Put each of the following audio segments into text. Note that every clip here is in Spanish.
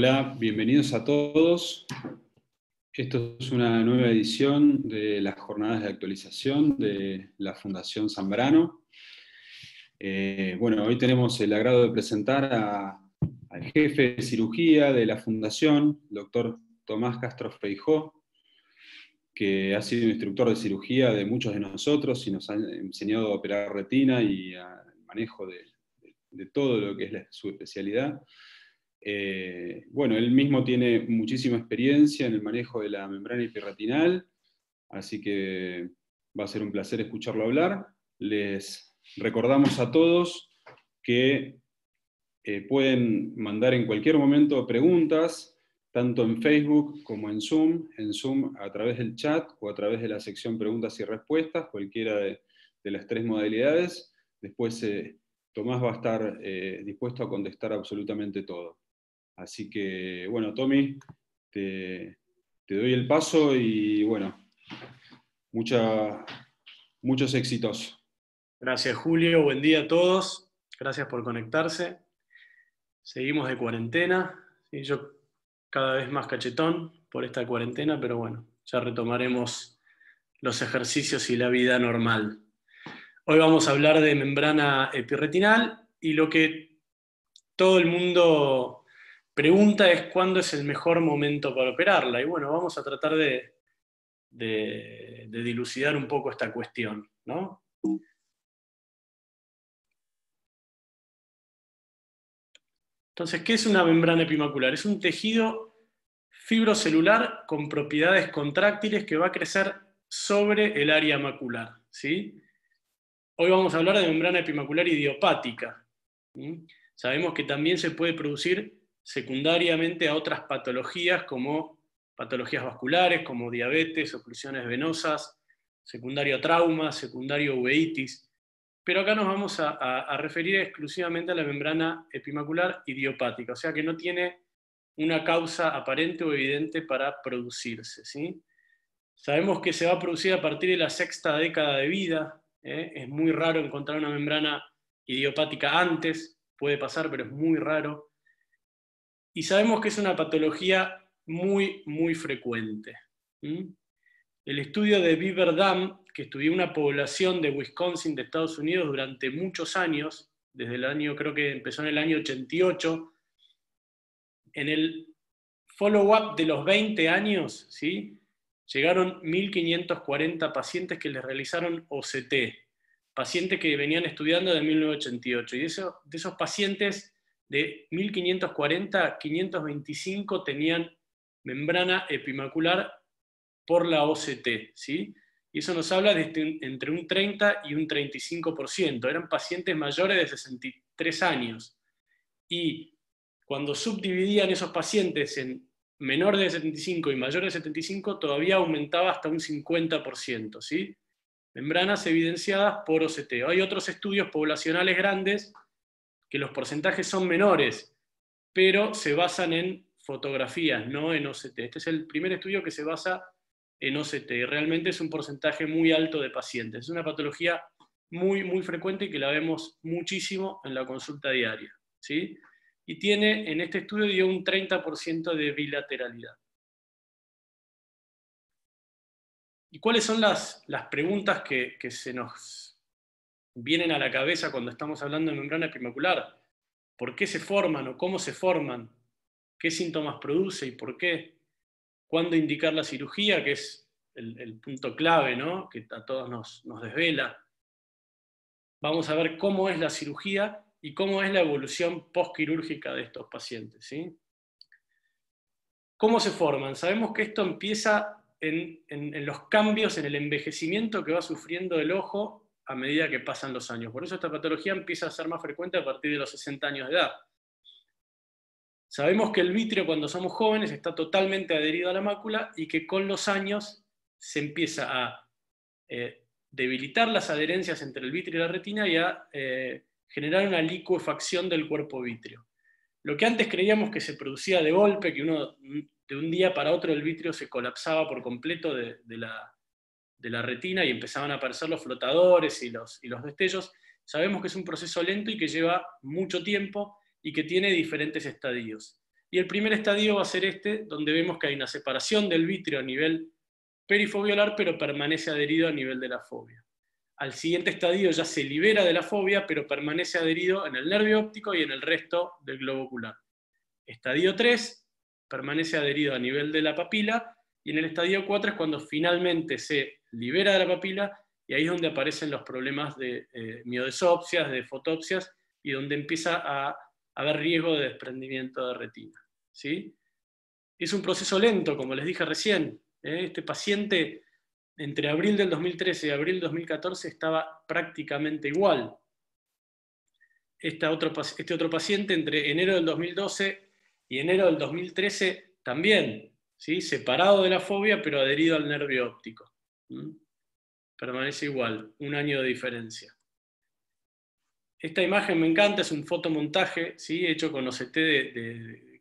Hola, bienvenidos a todos. Esto es una nueva edición de las jornadas de actualización de la Fundación Zambrano. Eh, bueno, hoy tenemos el agrado de presentar al jefe de cirugía de la Fundación, doctor Tomás Castro Feijó, que ha sido instructor de cirugía de muchos de nosotros y nos ha enseñado a operar retina y el manejo de todo lo que es su especialidad. Eh, bueno, él mismo tiene muchísima experiencia en el manejo de la membrana hiperretinal, así que va a ser un placer escucharlo hablar. Les recordamos a todos que eh, pueden mandar en cualquier momento preguntas, tanto en Facebook como en Zoom, en Zoom a través del chat o a través de la sección preguntas y respuestas, cualquiera de, las tres modalidades. Después eh, Tomás va a estar dispuesto a contestar absolutamente todo. Así que, bueno, Tommy, te, doy el paso y bueno, muchos éxitos. Gracias, Julio. Buen día a todos. Gracias por conectarse. Seguimos de cuarentena. yo cada vez más cachetón por esta cuarentena, pero bueno, ya retomaremos los ejercicios y la vida normal. Hoy vamos a hablar de membrana epirretinal y lo que todo el mundo pregunta es cuándo es el mejor momento para operarla. Y bueno, vamos a tratar de, dilucidar un poco esta cuestión. ¿no? Entonces, ¿qué es una membrana epimacular? Es un tejido fibrocelular con propiedades contráctiles que va a crecer sobre el área macular. ¿sí? Hoy vamos a hablar de membrana epimacular idiopática. Sabemos que también se puede producir secundariamente a otras patologías como patologías vasculares, como diabetes, oclusiones venosas, secundario a trauma, secundario uveitis. Pero acá nos vamos a, referir exclusivamente a la membrana epimacular idiopática, o sea que no tiene una causa aparente o evidente para producirse. ¿sí? Sabemos que se va a producir a partir de la sexta década de vida. ¿eh? Es muy raro encontrar una membrana idiopática antes, puede pasar, pero es muy raro y sabemos que es una patología muy, muy frecuente. El estudio de Beaver Dam, que estudió una población de Wisconsin de Estados Unidos durante muchos años, desde el año, creo que empezó en el año 88, en el follow-up de los 20 años, ¿sí? llegaron 1.540 pacientes que les realizaron OCT, pacientes que venían estudiando de 1988. Y de, de esos pacientes, de 1540, 525 tenían membrana epimacular por la OCT, ¿sí? Y eso nos habla de este, entre un 30 y un 35%. Eran pacientes mayores de 63 años. Y cuando subdividían esos pacientes en menores de 75 y mayores de 75, todavía aumentaba hasta un 50%, ¿sí? Membranas evidenciadas por OCT. Hay otros estudios poblacionales grandes que los porcentajes son menores, pero se basan en fotografías, no en OCT. Este es el primer estudio que se basa en OCT. Realmente es un porcentaje muy alto de pacientes. Es una patología muy, muy frecuente y que la vemos muchísimo en la consulta diaria. ¿sí? Y tiene, en este estudio dio un 30% de bilateralidad. ¿Y cuáles son las, las preguntas que, que se nos vienen a la cabeza cuando estamos hablando de membrana epimacular. ¿Por qué se forman o cómo se forman? ¿Qué síntomas produce y por qué? ¿Cuándo indicar la cirugía? Que es el, punto clave, ¿no? que a todos nos, nos desvela. Vamos a ver cómo es la cirugía y cómo es la evolución postquirúrgica de estos pacientes. ¿sí? ¿Cómo se forman? Sabemos que esto empieza en, los cambios, en el envejecimiento que va sufriendo el ojo a medida que pasan los años. Por eso esta patología empieza a ser más frecuente a partir de los 60 años de edad. Sabemos que el vitrio cuando somos jóvenes está totalmente adherido a la mácula y que con los años se empieza a eh, debilitar las adherencias entre el vitrio y la retina y a eh, generar una licuefacción del cuerpo vitrio. Lo que antes creíamos que se producía de golpe, que uno de un día para otro el vitrio se colapsaba por completo de la, de la retina y empezaban a aparecer los flotadores y los, y los destellos, sabemos que es un proceso lento y que lleva mucho tiempo y que tiene diferentes estadios. Y el primer estadio va a ser este, donde vemos que hay una separación del vitrio a nivel perifobiolar, pero permanece adherido a nivel de la fobia. Al siguiente estadio ya se libera de la fobia, pero permanece adherido en el nervio óptico y en el resto del globo ocular. Estadio 3 permanece adherido a nivel de la papila, y en el estadio 4 es cuando finalmente se libera de la papila, y ahí es donde aparecen los problemas de eh, miodesopsias, de fotopsias, y donde empieza a haber riesgo de desprendimiento de retina. ¿sí? Es un proceso lento, como les dije recién. ¿eh? Este paciente entre abril del 2013 y abril del 2014 estaba prácticamente igual. otro, este otro paciente entre enero del 2012 y enero del 2013 también, ¿sí? separado de la fobia, pero adherido al nervio óptico. Permanece igual, un año de diferencia. Esta imagen me encanta, es un fotomontaje ¿sí? hecho con OCT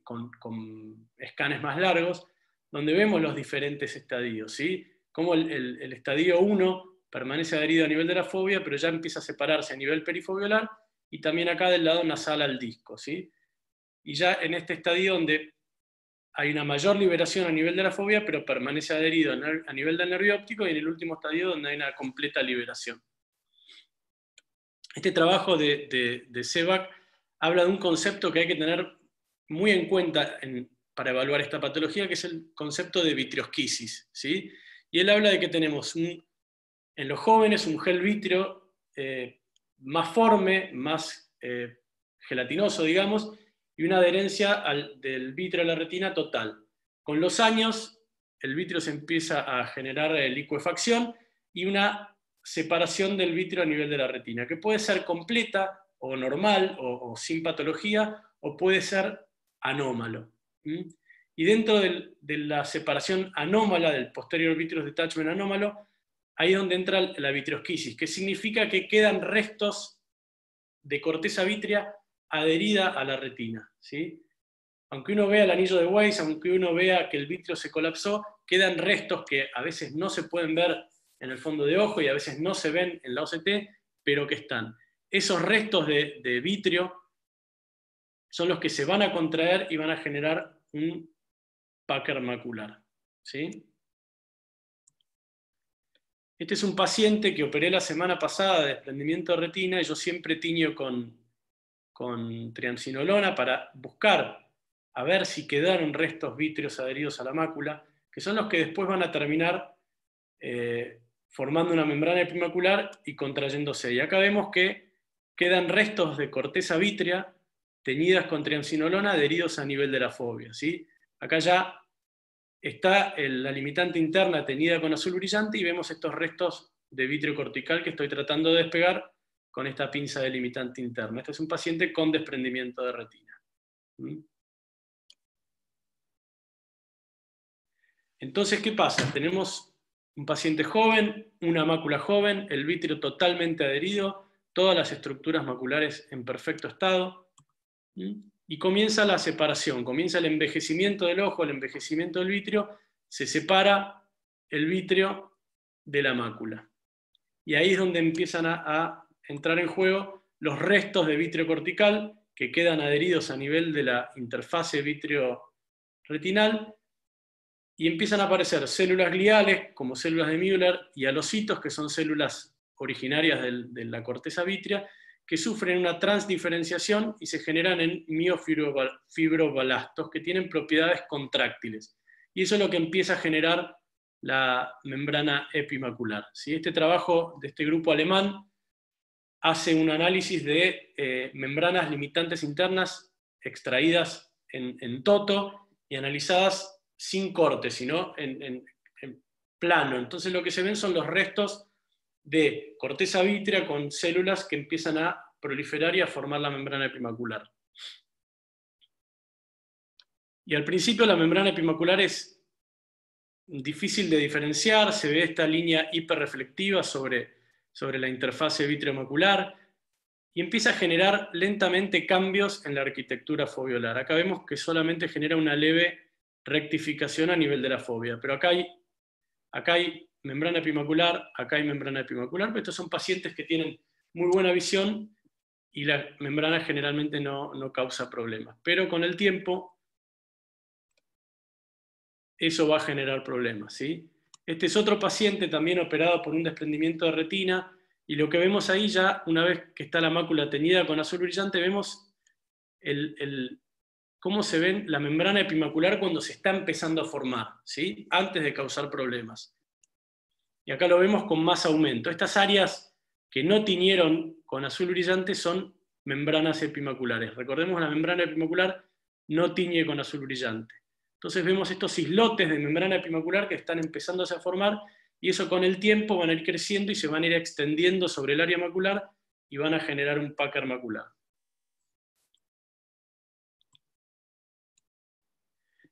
con, escanes más largos, donde vemos los diferentes estadios. ¿sí? Como el, estadio 1 permanece adherido a nivel de la fobia, pero ya empieza a separarse a nivel perifobiolar y también acá del lado nasal al disco. ¿sí? Y ya en este estadio donde hay una mayor liberación a nivel de la fobia, pero permanece adherido a nivel del nervio óptico, y en el último estadio donde hay una completa liberación. Este trabajo de, de, habla de un concepto que hay que tener muy en cuenta para evaluar esta patología, que es el concepto de vitriosquisis. ¿sí? Y él habla de que tenemos en los jóvenes un gel vitrio eh, más forme, más eh, gelatinoso, digamos, y una adherencia del vitrio a la retina total. Con los años, el vitrio se empieza a generar eh, licuefacción y una separación del vitrio a nivel de la retina, que puede ser completa o normal o, sin patología, o puede ser anómalo. Y dentro de la separación anómala del posterior vitreous detachment anómalo, ahí es donde entra la vitriosquisis, que significa que quedan restos de corteza vítrea adherida a la retina. ¿sí? Aunque uno vea el anillo de Weiss, aunque uno vea que el vitrio se colapsó, quedan restos que a veces no se pueden ver en el fondo de ojo y a veces no se ven en la OCT, pero que están. Esos restos de, vitrio son los que se van a contraer y van a generar un Packer macular. ¿sí? Este es un paciente que operé la semana pasada de desprendimiento de retina y yo siempre tiño con, con triamcinolona para buscar a ver si quedaron restos vítreos adheridos a la mácula, que son los que después van a terminar eh, formando una membrana epimacular y contrayéndose. Y acá vemos que quedan restos de corteza vítrea teñidas con triamcinolona adheridos a nivel de la fobia. ¿sí? Acá ya está la limitante interna teñida con azul brillante y vemos estos restos de vitrio cortical que estoy tratando de despegar con esta pinza delimitante interna. Este es un paciente con desprendimiento de retina. ¿Mm? Entonces, ¿qué pasa? Tenemos un paciente joven, una mácula joven, el vitrio totalmente adherido, todas las estructuras maculares en perfecto estado, y comienza la separación, comienza el envejecimiento del ojo, el envejecimiento del vitrio, se separa el vitrio de la mácula. Y ahí es donde empiezan a, a entrar en juego los restos de vitrio cortical que quedan adheridos a nivel de la interfase vitrio-retinal y empiezan a aparecer células gliales, como células de Müller, y alocitos, que son células originarias de la corteza vítrea, que sufren una transdiferenciación y se generan en miofibroblastos, que tienen propiedades contráctiles. Y eso es lo que empieza a generar la membrana epimacular. Este trabajo de este grupo alemán hace un análisis de eh, membranas limitantes internas extraídas en, en toto y analizadas sin corte, sino en, plano. Entonces lo que se ven son los restos de corteza vítrea con células que empiezan a proliferar y a formar la membrana epimacular. Y al principio la membrana epimacular es difícil de diferenciar, se ve esta línea hiperreflectiva sobre, sobre la interfase vitreomacular y empieza a generar lentamente cambios en la arquitectura fobiolar. Acá vemos que solamente genera una leve rectificación a nivel de la fobia. Pero acá hay, acá hay membrana epimacular, acá hay membrana epimacular, pero estos son pacientes que tienen muy buena visión y la membrana generalmente no, no causa problemas. Pero con el tiempo eso va a generar problemas. ¿sí? Este es otro paciente también operado por un desprendimiento de retina, y lo que vemos ahí ya, una vez que está la mácula teñida con azul brillante, vemos cómo se ve la membrana epimacular cuando se está empezando a formar, ¿sí? antes de causar problemas. Y acá lo vemos con más aumento. Estas áreas que no tiñeron con azul brillante son membranas epimaculares. Recordemos, la membrana epimacular no tiñe con azul brillante. Entonces vemos estos islotes de membrana epimacular que están empezando a formar y eso con el tiempo van a ir creciendo y se van a ir extendiendo sobre el área macular y van a generar un pácar macular.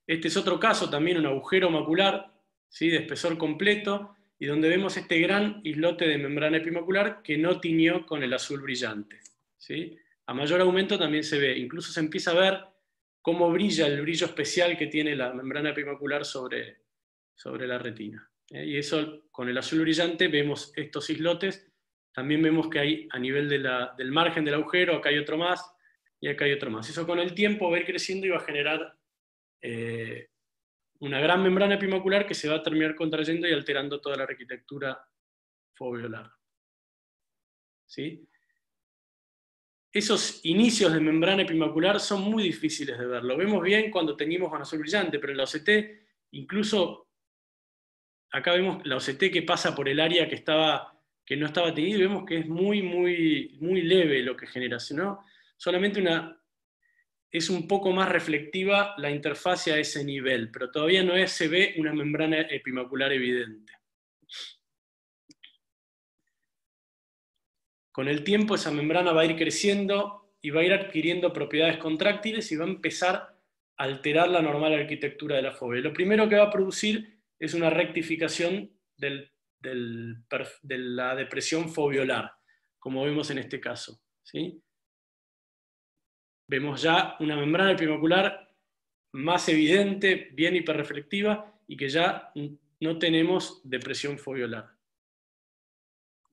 Este es otro caso, también un agujero macular, ¿sí? de espesor completo, y donde vemos este gran islote de membrana epimacular que no tiñó con el azul brillante. ¿sí? A mayor aumento también se ve, incluso se empieza a ver cómo brilla el brillo especial que tiene la membrana epimacular sobre, sobre la retina. ¿eh? Y eso, con el azul brillante, vemos estos islotes. También vemos que hay a nivel del margen del agujero, acá hay otro más y acá hay otro más. Eso con el tiempo va a ir creciendo y va a generar eh, una gran membrana epimacular que se va a terminar contrayendo y alterando toda la arquitectura foveolar. ¿Sí? Esos inicios de membrana epimacular son muy difíciles de ver. Lo vemos bien cuando teníamos azul brillante, pero en la OCT incluso acá vemos la OCT que pasa por el área que, estaba, que no estaba tenido y vemos que es muy, muy, muy leve lo que genera, solamente una, es un poco más reflectiva la interfase a ese nivel, pero todavía no es, se ve una membrana epimacular evidente. Con el tiempo esa membrana va a ir creciendo y va a ir adquiriendo propiedades contráctiles y va a empezar a alterar la normal arquitectura de la fobia. Lo primero que va a producir es una rectificación de la depresión foviolar, como vemos en este caso. ¿sí? Vemos ya una membrana epimacular más evidente, bien hiperreflectiva, y que ya no tenemos depresión foviolar.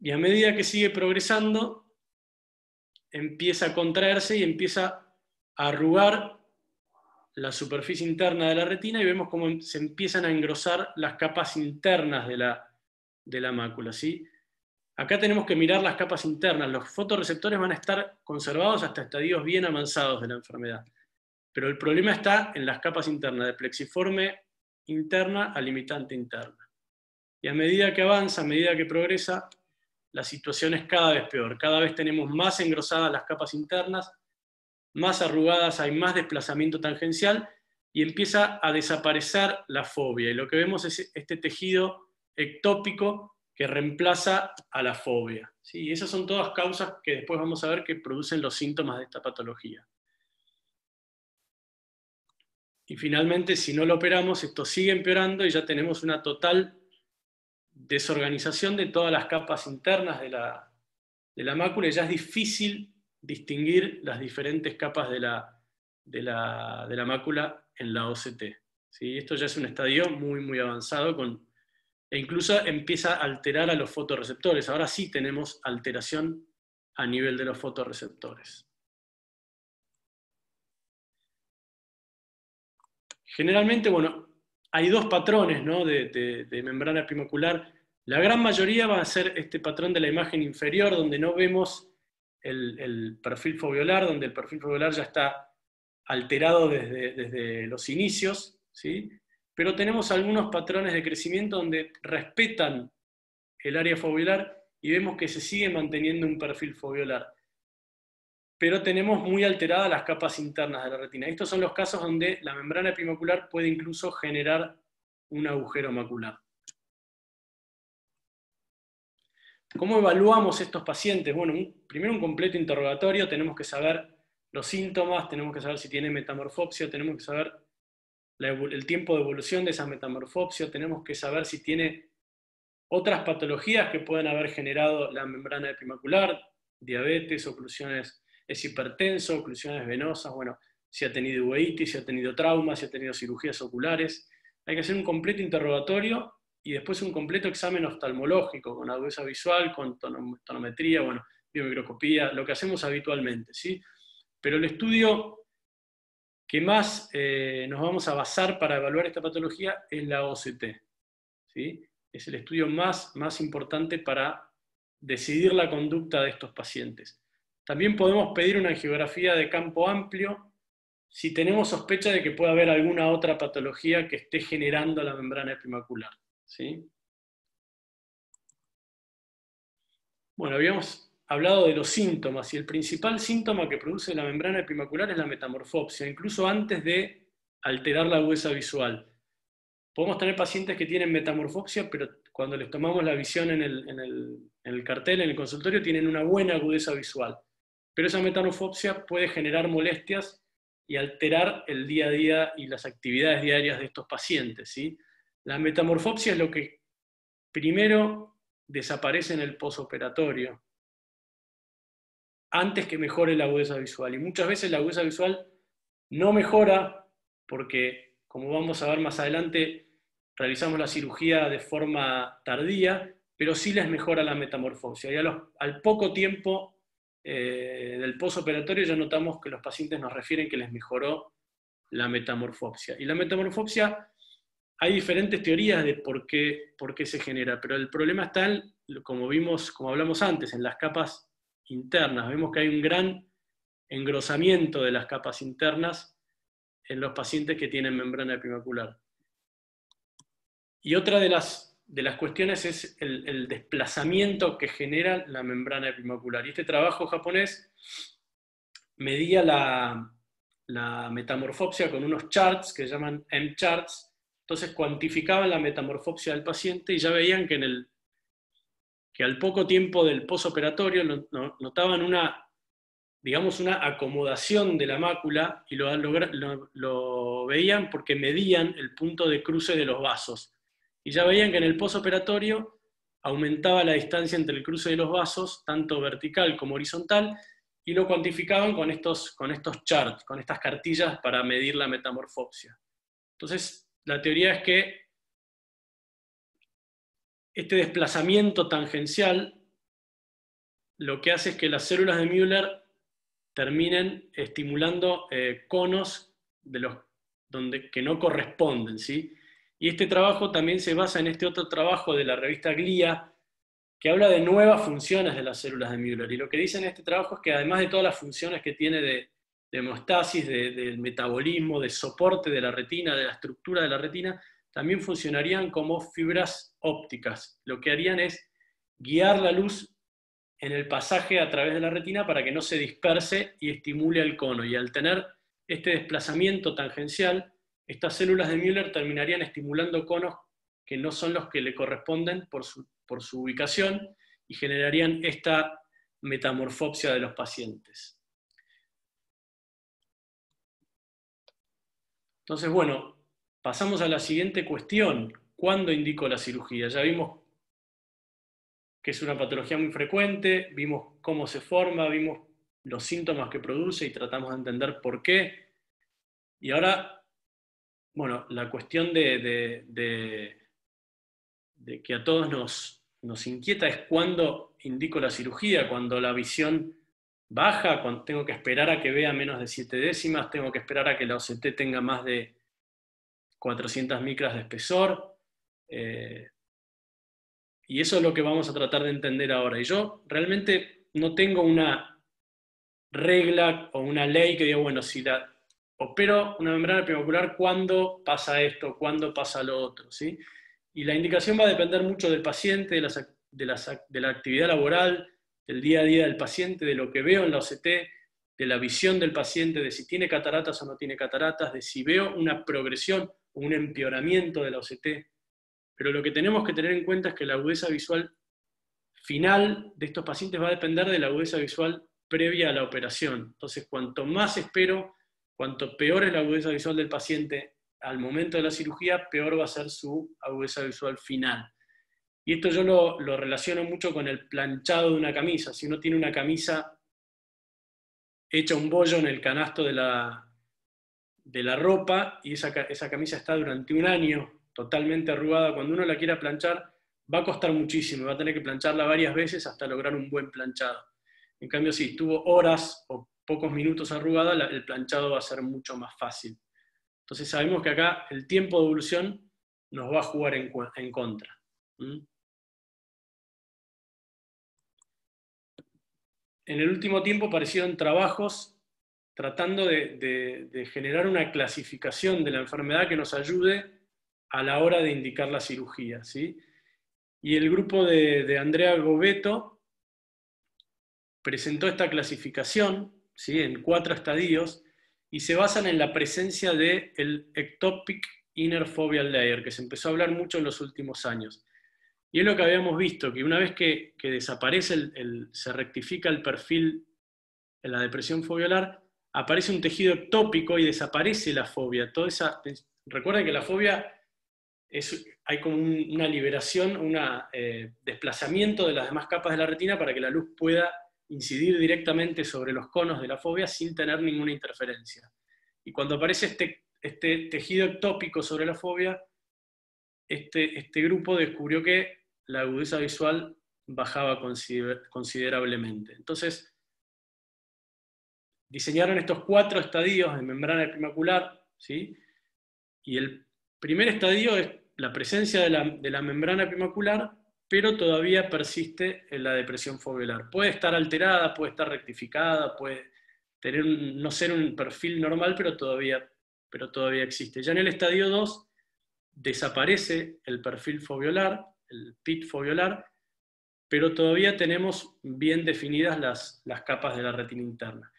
Y a medida que sigue progresando, empieza a contraerse y empieza a arrugar la superficie interna de la retina y vemos cómo se empiezan a engrosar las capas internas de la, de la mácula. ¿sí? Acá tenemos que mirar las capas internas. Los fotorreceptores van a estar conservados hasta estadios bien avanzados de la enfermedad. Pero el problema está en las capas internas, de plexiforme interna a limitante interna. Y a medida que avanza, a medida que progresa, la situación es cada vez peor. Cada vez tenemos más engrosadas las capas internas, más arrugadas, hay más desplazamiento tangencial y empieza a desaparecer la fobia. Y lo que vemos es este tejido ectópico que reemplaza a la fobia. Y esas son todas causas que después vamos a ver que producen los síntomas de esta patología. Y finalmente, si no lo operamos, esto sigue empeorando y ya tenemos una total desorganización de todas las capas internas de la, de la mácula y ya es difícil distinguir las diferentes capas de la, de la, mácula en la OCT. ¿sí? Esto ya es un estadio muy, muy avanzado con, e incluso empieza a alterar a los fotorreceptores. Ahora sí tenemos alteración a nivel de los fotorreceptores. Generalmente, bueno, hay dos patrones de, de, membrana epimacular. La gran mayoría va a ser este patrón de la imagen inferior, donde no vemos el, perfil foviolar, donde el perfil foviolar ya está alterado desde, desde los inicios, ¿sí? pero tenemos algunos patrones de crecimiento donde respetan el área foviolar y vemos que se sigue manteniendo un perfil foviolar. Pero tenemos muy alteradas las capas internas de la retina. Estos son los casos donde la membrana epimacular puede incluso generar un agujero macular. ¿Cómo evaluamos estos pacientes? Bueno, primero un completo interrogatorio, tenemos que saber los síntomas, tenemos que saber si tiene metamorfopsia, tenemos que saber el tiempo de evolución de esa metamorfopsia, tenemos que saber si tiene otras patologías que pueden haber generado la membrana epimacular, diabetes, oclusiones, es hipertenso, oclusiones venosas, bueno, si ha tenido uveitis, si ha tenido traumas, si ha tenido cirugías oculares. Hay que hacer un completo interrogatorio y después un completo examen oftalmológico con agudeza visual, con tonometría, bueno, biomicroscopía, lo que hacemos habitualmente, ¿sí? Pero el estudio que más eh, nos vamos a basar para evaluar esta patología es la OCT. ¿sí? Es el estudio más, más importante para decidir la conducta de estos pacientes. También podemos pedir una angiografía de campo amplio si tenemos sospecha de que pueda haber alguna otra patología que esté generando la membrana epimacular. ¿sí? Bueno, habíamos hablado de los síntomas y el principal síntoma que produce la membrana epimacular es la metamorfopsia, incluso antes de alterar la agudeza visual. Podemos tener pacientes que tienen metamorfopsia, pero cuando les tomamos la visión en el, cartel, en el consultorio, tienen una buena agudeza visual. Pero esa metamorfopsia puede generar molestias y alterar el día a día y las actividades diarias de estos pacientes. La metamorfopsia es lo que primero desaparece en el posoperatorio, antes que mejore la agudeza visual. Y muchas veces la agudeza visual no mejora porque, como vamos a ver más adelante, realizamos la cirugía de forma tardía, pero sí les mejora la metamorfosia. Y al poco tiempo eh, del posoperatorio ya notamos que los pacientes nos refieren que les mejoró la metamorfosia. Y la metamorfosia, hay diferentes teorías de por qué, por qué se genera, pero el problema está, como vimos, como hablamos antes, en las capas internas. Vemos que hay un gran engrosamiento de las capas internas en los pacientes que tienen membrana epimacular. Y otra de las, de las cuestiones es el, desplazamiento que genera la membrana epimacular. Y este trabajo japonés medía la, metamorfopsia con unos charts que se llaman M-charts. Entonces cuantificaban la metamorfopsia del paciente y ya veían que en el que al poco tiempo del posoperatorio notaban una, digamos, una acomodación de la mácula y lo, veían porque medían el punto de cruce de los vasos. Y ya veían que en el posoperatorio aumentaba la distancia entre el cruce de los vasos, tanto vertical como horizontal, y lo cuantificaban con estos, con estos charts, con estas cartillas para medir la metamorfopsia. Entonces, la teoría es que este desplazamiento tangencial lo que hace es que las células de Müller terminen estimulando eh, conos de los, donde, que no corresponden. ¿sí? Y este trabajo también se basa en este otro trabajo de la revista Glia, que habla de nuevas funciones de las células de Müller. Y lo que dice en este trabajo es que además de todas las funciones que tiene de, de hemostasis, del metabolismo, de soporte de la retina, de la estructura de la retina, también funcionarían como fibras ópticas. Lo que harían es guiar la luz en el pasaje a través de la retina para que no se disperse y estimule al cono. Y al tener este desplazamiento tangencial, estas células de Müller terminarían estimulando conos que no son los que le corresponden por su, por su ubicación y generarían esta metamorfopsia de los pacientes. Entonces, bueno, Pasamos a la siguiente cuestión. ¿Cuándo indico la cirugía? Ya vimos que es una patología muy frecuente, vimos cómo se forma, vimos los síntomas que produce y tratamos de entender por qué. Y ahora, bueno, la cuestión de, que a todos nos, inquieta es cuándo indico la cirugía, cuando la visión baja, cuando tengo que esperar a que vea menos de siete décimas, tengo que esperar a que la OCT tenga más de 400 micras de espesor. Eh, y eso es lo que vamos a tratar de entender ahora. Y yo realmente no tengo una regla o una ley que diga, bueno, si la opero una membrana epimacular, ¿cuándo pasa esto? ¿Cuándo pasa lo otro? ¿sí? Y la indicación va a depender mucho del paciente, de, de la actividad laboral, del día a día del paciente, de lo que veo en la OCT, de la visión del paciente, de si tiene cataratas o no tiene cataratas, de si veo una progresión un empeoramiento de la OCT, pero lo que tenemos que tener en cuenta es que la agudeza visual final de estos pacientes va a depender de la agudeza visual previa a la operación. Entonces, cuanto más espero, cuanto peor es la agudeza visual del paciente al momento de la cirugía, peor va a ser su agudeza visual final. Y esto yo lo, relaciono mucho con el planchado de una camisa. Si uno tiene una camisa hecha un bollo en el canasto de la, de la ropa y esa, esa camisa está durante un año totalmente arrugada, cuando uno la quiera planchar, va a costar muchísimo, va a tener que plancharla varias veces hasta lograr un buen planchado. En cambio, si estuvo horas o pocos minutos arrugada, el planchado va a ser mucho más fácil. Entonces sabemos que acá el tiempo de evolución nos va a jugar en, contra. En el último tiempo aparecieron trabajos tratando de, generar una clasificación de la enfermedad que nos ayude a la hora de indicar la cirugía. ¿sí? Y el grupo de, Andrea Gobeto presentó esta clasificación ¿sí? en cuatro estadios y se basan en la presencia del el ectopic inner foveal layer, que se empezó a hablar mucho en los últimos años. Y es lo que habíamos visto, que una vez que, desaparece, el, se rectifica el perfil en la depresión foveolar, aparece un tejido ectópico y desaparece la fobia. Toda esa, recuerden que la fobia es, hay como una liberación, un eh, desplazamiento de las demás capas de la retina para que la luz pueda incidir directamente sobre los conos de la fobia sin tener ninguna interferencia. Y cuando aparece este, este tejido ectópico sobre la fobia, este, este grupo descubrió que la agudeza visual bajaba considerablemente. Entonces, diseñaron estos cuatro estadios de membrana epimacular, ¿sí? y el primer estadio es la presencia de la, de la membrana epimacular pero todavía persiste en la depresión foveolar. Puede estar alterada, puede estar rectificada, puede no ser un perfil normal, pero todavía, pero todavía existe. Ya en el estadio 2 desaparece el perfil foveolar, el pit foveolar, pero todavía tenemos bien definidas las, las capas de la retina interna.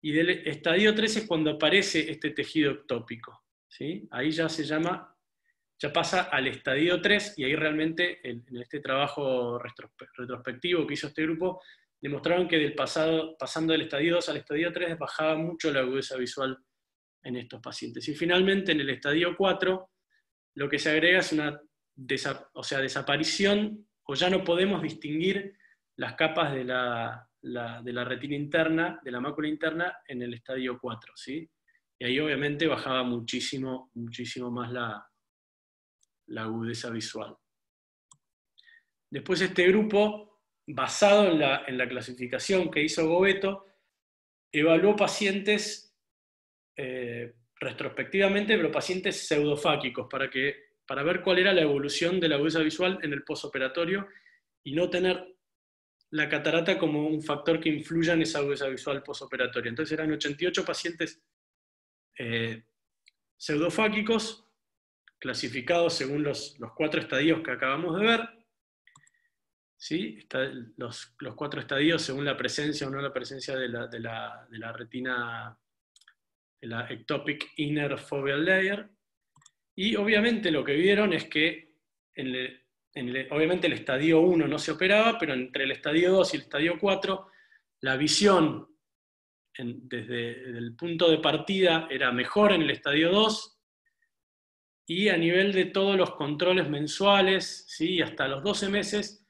Y del estadio 3 es cuando aparece este tejido ectópico. ¿sí? Ahí ya se llama ya pasa al estadio 3 y ahí realmente en, este trabajo retrospectivo que hizo este grupo demostraron que del pasado, pasando del estadio 2 al estadio 3 bajaba mucho la agudeza visual en estos pacientes. Y finalmente en el estadio 4 lo que se agrega es una o sea, desaparición o ya no podemos distinguir las capas de la, de la retina interna, de la mácula interna en el estadio 4. ¿sí? Y ahí obviamente bajaba muchísimo, muchísimo más la, la agudeza visual. Después este grupo, basado en la, clasificación que hizo Gobeto, evaluó pacientes eh, retrospectivamente, pero pacientes pseudofáquicos, para, que, para ver cuál era la evolución de la agudeza visual en el posoperatorio y no tener la catarata como un factor que influya en esa agudeza visual posoperatoria. Entonces eran 88 pacientes eh, pseudofáquicos clasificados según los, cuatro estadios que acabamos de ver. ¿Sí? los, cuatro estadios según la presencia o no la presencia de la, de la, retina, de la ectopic inner foveal layer. Y obviamente lo que vieron es que, obviamente el estadio 1 no se operaba, pero entre el estadio 2 y el estadio 4, la visión desde el punto de partida era mejor en el estadio 2 y a nivel de todos los controles mensuales, ¿sí? hasta los 12 meses,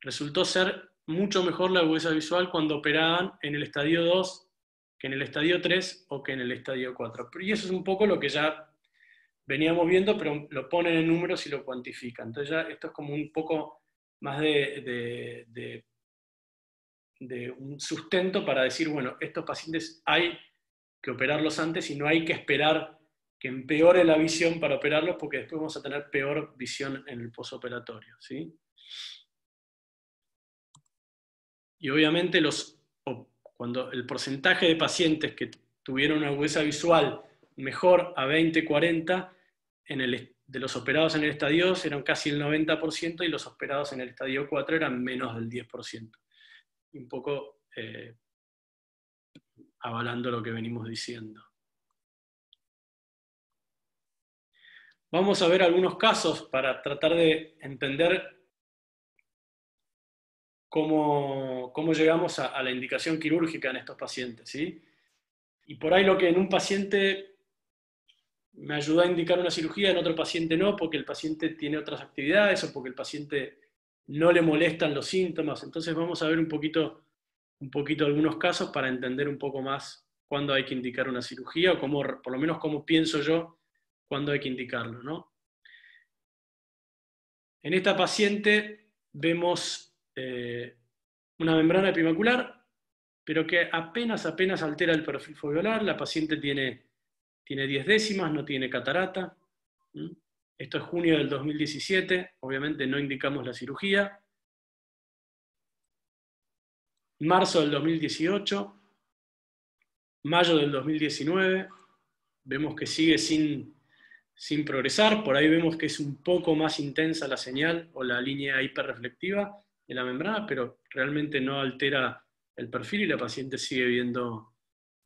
resultó ser mucho mejor la agudeza visual cuando operaban en el estadio 2 que en el estadio 3 o que en el estadio 4. Y eso es un poco lo que ya veníamos viendo, pero lo ponen en números y lo cuantifican. Entonces ya esto es como un poco más de, un sustento para decir, bueno, estos pacientes hay que operarlos antes y no hay que esperar que empeore la visión para operarlos porque después vamos a tener peor visión en el posoperatorio. ¿sí? Y obviamente los, cuando el porcentaje de pacientes que tuvieron una agudeza visual mejor a 20-40, de los operados en el estadio 2 eran casi el 90% y los operados en el estadio 4 eran menos del 10%. Un poco eh, avalando lo que venimos diciendo. Vamos a ver algunos casos para tratar de entender cómo, llegamos a, la indicación quirúrgica en estos pacientes. ¿sí? Y por ahí lo que en un paciente me ayuda a indicar una cirugía, en otro paciente no, porque el paciente tiene otras actividades o porque el paciente no le molestan los síntomas. Entonces vamos a ver un poquito, un poquito algunos casos para entender un poco más cuándo hay que indicar una cirugía o cómo, por lo menos cómo pienso yo cuando hay que indicarlo. ¿no? En esta paciente vemos eh, una membrana epimacular, pero que apenas, apenas altera el perfil foveolar. La paciente tiene, tiene 10 décimas, no tiene catarata. Esto es junio del 2017, obviamente no indicamos la cirugía. Marzo del 2018, mayo del 2019, vemos que sigue sin, sin progresar, por ahí vemos que es un poco más intensa la señal o la línea hiperreflectiva de la membrana, pero realmente no altera el perfil y la paciente sigue viendo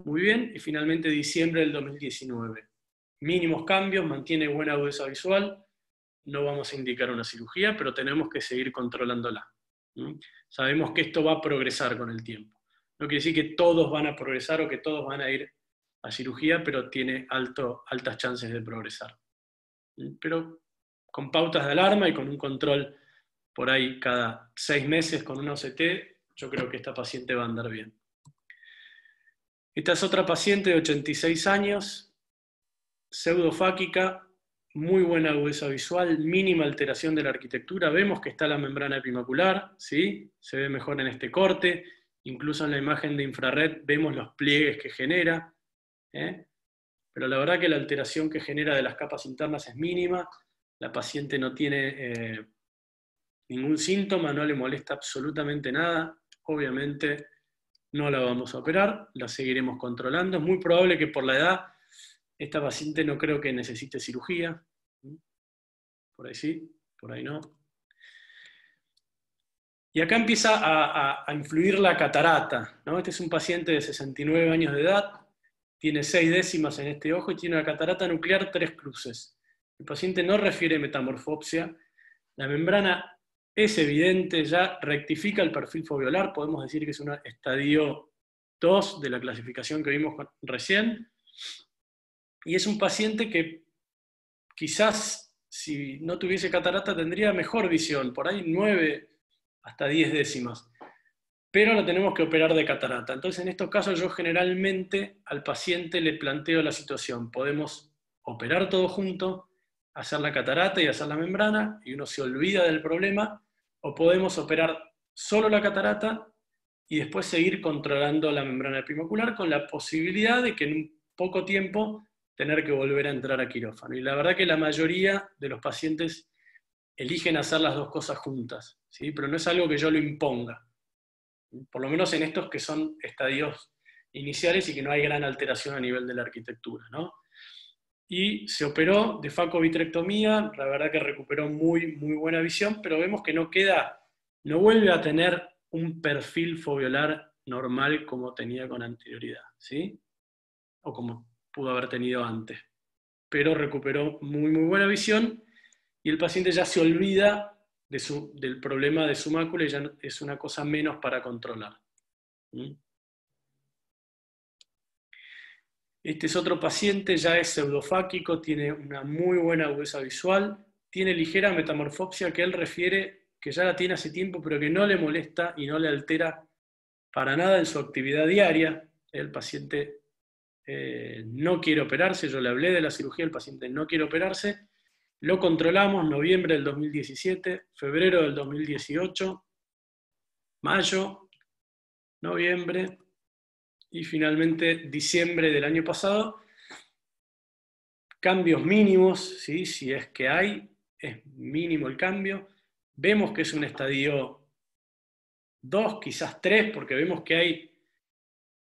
muy bien. Y finalmente diciembre del 2019, mínimos cambios, mantiene buena agudeza visual, no vamos a indicar una cirugía, pero tenemos que seguir controlándola. Sabemos que esto va a progresar con el tiempo. No quiere decir que todos van a progresar o que todos van a ir a cirugía, pero tiene altas chances de progresar. Pero con pautas de alarma y con un control por ahí cada seis meses con una OCT, yo creo que esta paciente va a andar bien. Esta es otra paciente de 86 años, pseudofáquica, muy buena agudeza visual, mínima alteración de la arquitectura. Vemos que está la membrana epimacular, ¿sí? se ve mejor en este corte. Incluso en la imagen de infrared vemos los pliegues que genera. ¿eh? Pero la verdad que la alteración que genera de las capas internas es mínima. La paciente no tiene eh, ningún síntoma, no le molesta absolutamente nada. Obviamente no la vamos a operar, la seguiremos controlando. Es muy probable que por la edad esta paciente no creo que necesite cirugía. Por ahí sí, por ahí no. Y acá empieza a, influir la catarata. ¿no? Este es un paciente de 69 años de edad, tiene 6 décimas en este ojo y tiene una catarata nuclear tres cruces. El paciente no refiere metamorfopsia. La membrana es evidente, ya rectifica el perfil foviolar, podemos decir que es un estadio 2 de la clasificación que vimos recién. Y es un paciente que quizás si no tuviese catarata tendría mejor visión, por ahí 9 hasta 10 décimas. Pero lo tenemos que operar de catarata. Entonces en estos casos yo generalmente al paciente le planteo la situación. Podemos operar todo junto, hacer la catarata y hacer la membrana y uno se olvida del problema, o podemos operar solo la catarata y después seguir controlando la membrana epimacular con la posibilidad de que en un poco tiempo tener que volver a entrar a quirófano. Y la verdad que la mayoría de los pacientes eligen hacer las dos cosas juntas, ¿sí? pero no es algo que yo lo imponga, por lo menos en estos que son estadios iniciales y que no hay gran alteración a nivel de la arquitectura. ¿no? Y se operó de facovitrectomía, la verdad que recuperó muy, muy buena visión, pero vemos que no queda, no vuelve a tener un perfil foviolar normal como tenía con anterioridad, ¿sí? O como pudo haber tenido antes. Pero recuperó muy, muy buena visión y el paciente ya se olvida del problema de su mácula y ya es una cosa menos para controlar. ¿Mm? Este es otro paciente, ya es pseudofáquico, tiene una muy buena agudeza visual, tiene ligera metamorfopsia que él refiere que ya la tiene hace tiempo, pero que no le molesta y no le altera para nada en su actividad diaria. El paciente eh, no quiere operarse, yo le hablé de la cirugía, el paciente no quiere operarse, lo controlamos noviembre del 2017, febrero del 2018, mayo, noviembre y finalmente diciembre del año pasado. Cambios mínimos, ¿sí? si es que hay, es mínimo el cambio. Vemos que es un estadio 2, quizás 3, porque vemos que hay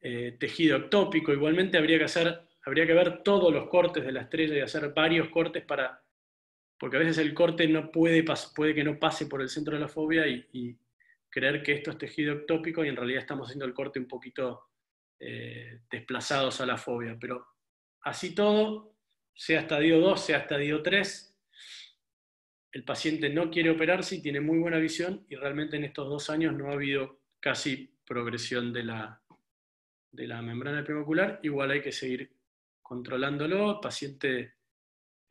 eh, tejido ectópico. Igualmente habría que, hacer, habría que ver todos los cortes de la estrella y hacer varios cortes para, porque a veces el corte no puede, puede que no pase por el centro de la fobia y, creer que esto es tejido ectópico y en realidad estamos haciendo el corte un poquito eh, desplazados a la fobia. Pero así todo, sea estadio 2, sea estadio 3, el paciente no quiere operarse y tiene muy buena visión y realmente en estos dos años no ha habido casi progresión de la, de la membrana epimacular, igual hay que seguir controlándolo. El paciente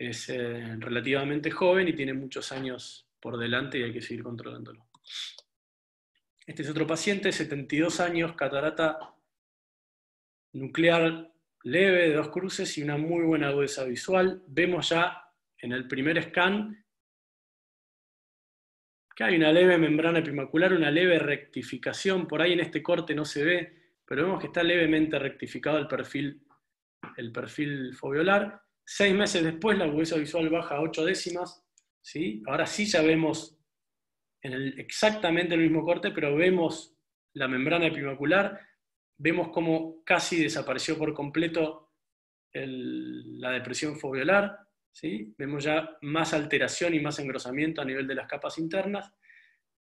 es eh, relativamente joven y tiene muchos años por delante y hay que seguir controlándolo. Este es otro paciente, 72 años, catarata nuclear leve de dos cruces y una muy buena agudeza visual. Vemos ya en el primer scan que hay una leve membrana epimacular, una leve rectificación, por ahí en este corte no se ve, pero vemos que está levemente rectificado el perfil, el perfil foviolar. Seis meses después la agudeza visual baja a 8 décimas, ¿sí? ahora sí ya vemos exactamente el mismo corte, pero vemos la membrana epimacular, vemos cómo casi desapareció por completo la depresión foviolar, ¿sí? vemos ya más alteración y más engrosamiento a nivel de las capas internas,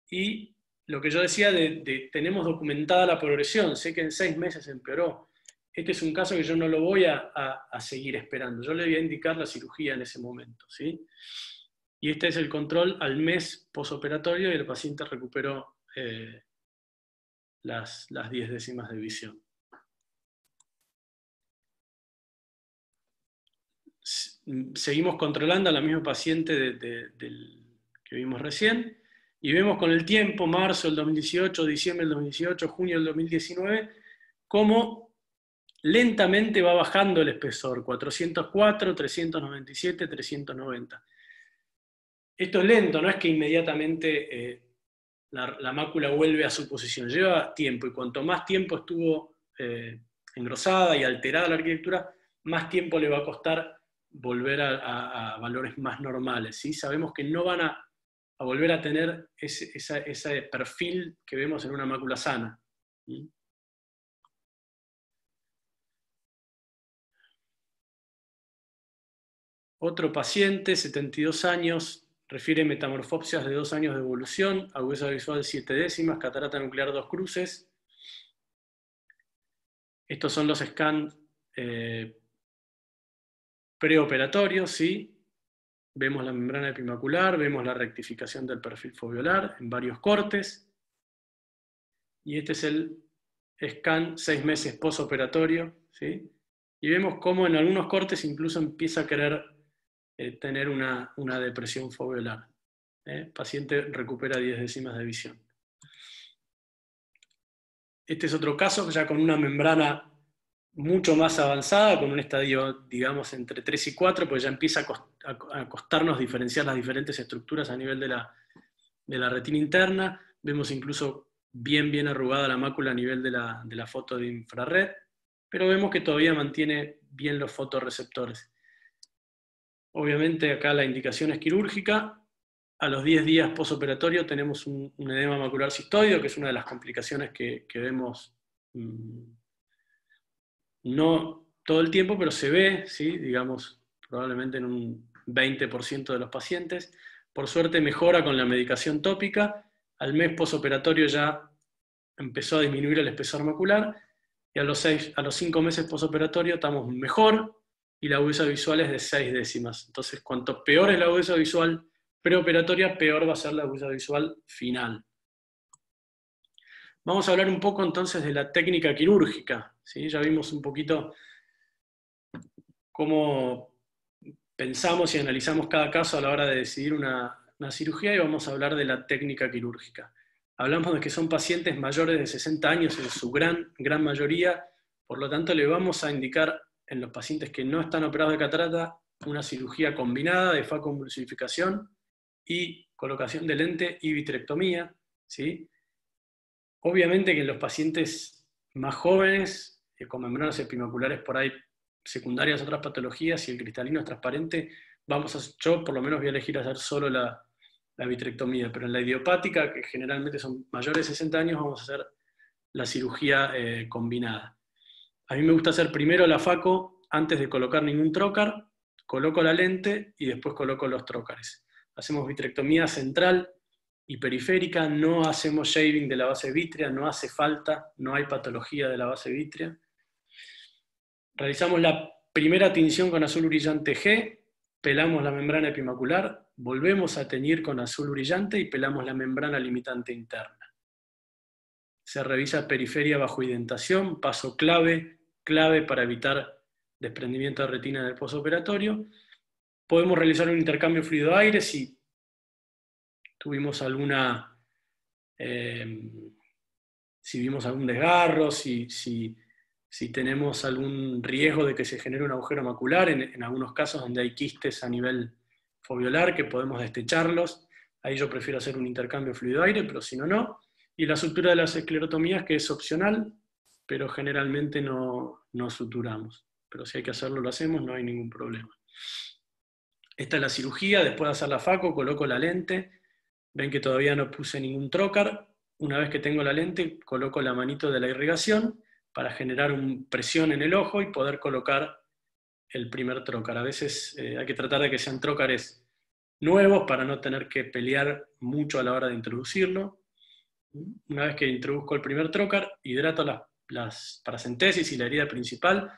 y lo que yo decía de, tenemos documentada la progresión, sé que en seis meses empeoró, este es un caso que yo no lo voy a, seguir esperando, yo le voy a indicar la cirugía en ese momento. ¿sí? Y este es el control al mes posoperatorio y el paciente recuperó eh, las, las 10 décimas de visión. Seguimos controlando a la misma paciente que vimos recién y vemos con el tiempo, marzo del 2018, diciembre del 2018, junio del 2019, cómo lentamente va bajando el espesor, 404, 397, 390. Esto es lento, no es que inmediatamente eh, la, mácula vuelve a su posición, lleva tiempo y cuanto más tiempo estuvo eh, engrosada y alterada la arquitectura, más tiempo le va a costar volver a, valores más normales. ¿sí? Sabemos que no van a, volver a tener ese, perfil que vemos en una mácula sana. Otro paciente, 72 años, refiere metamorfopsias de dos años de evolución, agudeza visual siete décimas, catarata nuclear dos cruces. Estos son los scans eh, preoperatorios, ¿sí? Vemos la membrana epimacular, vemos la rectificación del perfil foviolar en varios cortes. Y este es el scan seis meses posoperatorio, ¿sí? Y vemos cómo en algunos cortes incluso empieza a querer eh, tener una, depresión foveolar. ¿eh? paciente recupera 10 décimas de visión. Este es otro caso, ya con una membrana mucho más avanzada, con un estadio, digamos, entre 3 y 4, pues ya empieza a costarnos diferenciar las diferentes estructuras a nivel de la, de la retina interna. Vemos incluso bien, bien arrugada la mácula a nivel de la, de la foto de infrarred, pero vemos que todavía mantiene bien los fotorreceptores. Obviamente acá la indicación es quirúrgica. A los 10 días posoperatorio tenemos un, edema macular cistoideo, que es una de las complicaciones que, vemos mm, no todo el tiempo, pero se ve, ¿sí? digamos, probablemente en un 20% de los pacientes. Por suerte mejora con la medicación tópica. Al mes posoperatorio ya empezó a disminuir el espesor macular y a los, seis, a los 5 meses posoperatorio estamos mejor, y la agudeza visual es de 6 décimas. Entonces, cuanto peor es la agudeza visual preoperatoria, peor va a ser la agudeza visual final. Vamos a hablar un poco entonces de la técnica quirúrgica. ¿sí? Ya vimos un poquito cómo pensamos y analizamos cada caso a la hora de decidir una, una cirugía y vamos a hablar de la técnica quirúrgica. Hablamos de que son pacientes mayores de 60 años en su gran, gran mayoría, por lo tanto le vamos a indicar en los pacientes que no están operados de catarata una cirugía combinada de facoemulsificación y colocación de lente y vitrectomía. ¿sí? Obviamente que en los pacientes más jóvenes, eh, con membranas epimaculares por ahí secundarias a otras patologías, y el cristalino es transparente, vamos a, yo por lo menos voy a elegir hacer solo la, vitrectomía, pero en la idiopática, que generalmente son mayores de 60 años, vamos a hacer la cirugía eh, combinada. A mí me gusta hacer primero la FACO antes de colocar ningún trocar, coloco la lente y después coloco los trócares. Hacemos vitrectomía central y periférica, no hacemos shaving de la base vítrea, no hace falta, no hay patología de la base vítrea. Realizamos la primera tinción con azul brillante G, pelamos la membrana epimacular, volvemos a teñir con azul brillante y pelamos la membrana limitante interna. Se revisa periferia bajo identación, paso clave clave para evitar desprendimiento de retina en el posoperatorio. Podemos realizar un intercambio fluido-aire si tuvimos alguna, eh, si vimos algún desgarro, si, si, tenemos algún riesgo de que se genere un agujero macular, en, algunos casos donde hay quistes a nivel foviolar que podemos destecharlos. Ahí yo prefiero hacer un intercambio fluido-aire, pero si no, no. Y la sutura de las esclerotomías, que es opcional, pero generalmente no, no suturamos. Pero si hay que hacerlo, lo hacemos, no hay ningún problema. Esta es la cirugía, después de hacer la FACO, coloco la lente, ven que todavía no puse ningún trocar, una vez que tengo la lente, coloco la manito de la irrigación para generar presión en el ojo y poder colocar el primer trocar. A veces eh, hay que tratar de que sean trócares nuevos para no tener que pelear mucho a la hora de introducirlo. Una vez que introduzco el primer trocar, hidrato las, las paracentesis y la herida principal.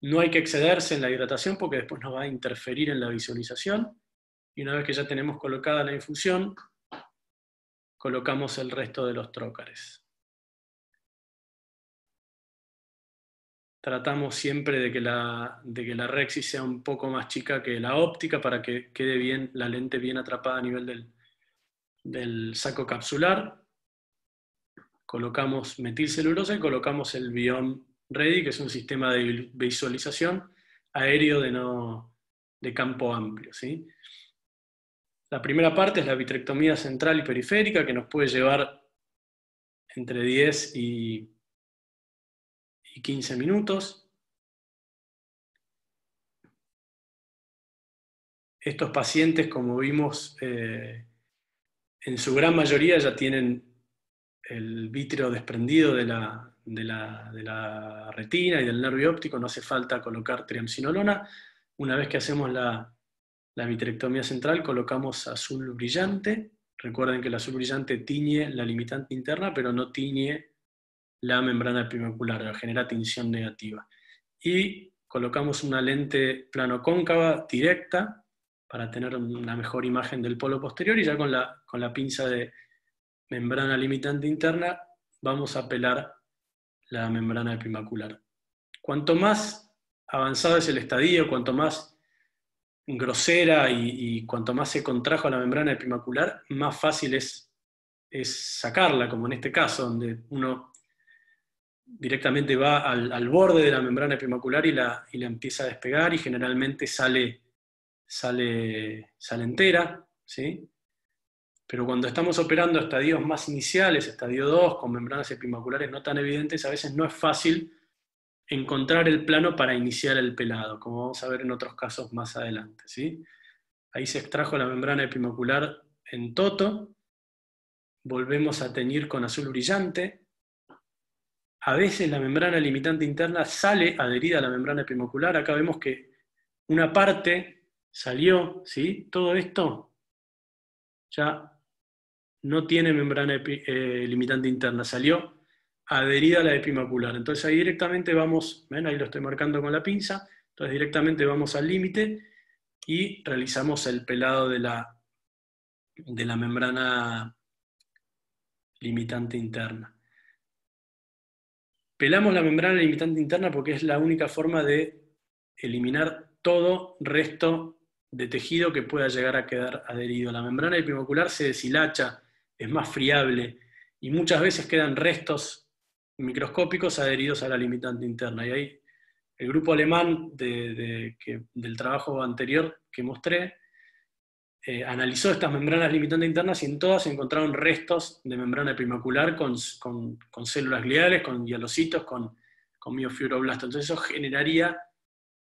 No hay que excederse en la hidratación porque después nos va a interferir en la visualización. Y una vez que ya tenemos colocada la infusión, colocamos el resto de los trócares. Tratamos siempre de que, la, de que la sea un poco más chica que la óptica para que quede bien la lente bien atrapada a nivel del, del saco capsular. Colocamos metilcelulosa y colocamos el Bion Ready, que es un sistema de visualización aéreo de, no, de campo amplio. ¿sí? La primera parte es la vitrectomía central y periférica, que nos puede llevar entre 10 y, 15 minutos. Estos pacientes, como vimos, eh, en su gran mayoría ya tienen el vítreo desprendido de la, de la, retina y del nervio óptico, no hace falta colocar triamcinolona. Una vez que hacemos la, la vitrectomía central colocamos azul brillante. Recuerden que el azul brillante tiñe la limitante interna, pero no tiñe la membrana epimacular, genera tinción negativa. Y colocamos una lente plano cóncava directa para tener una mejor imagen del polo posterior y ya con la, con la pinza de membrana limitante interna vamos a pelar la membrana epimacular. Cuanto más avanzado es el estadio, cuanto más grosera y, cuanto más se contrajo la membrana epimacular, más fácil es, es sacarla, como en este caso, donde uno directamente va al, borde de la membrana epimacular y la, y la, empieza a despegar y generalmente sale, sale, sale entera, ¿sí? Pero cuando estamos operando estadios más iniciales, estadio 2, con membranas epimaculares no tan evidentes, a veces no es fácil encontrar el plano para iniciar el pelado, como vamos a ver en otros casos más adelante. ¿sí? Ahí se extrajo la membrana epimacular en toto, volvemos a teñir con azul brillante. A veces la membrana limitante interna sale adherida a la membrana epimacular. Acá vemos que una parte salió, ¿sí? todo esto ya no tiene membrana eh, limitante interna, salió adherida a la epimacular. Entonces ahí directamente vamos, ven, ahí lo estoy marcando con la pinza, entonces directamente vamos al límite y realizamos el pelado de la, de la membrana limitante interna. Pelamos la membrana limitante interna porque es la única forma de eliminar todo resto de tejido que pueda llegar a quedar adherido. La membrana epimacular se deshilacha, es más friable y muchas veces quedan restos microscópicos adheridos a la limitante interna. Y ahí el grupo alemán del trabajo anterior que mostré eh, analizó estas membranas limitantes internas y en todas se encontraron restos de membrana epimacular con, células gliales, con hielocitos, con, con miofibroblastos. Entonces eso generaría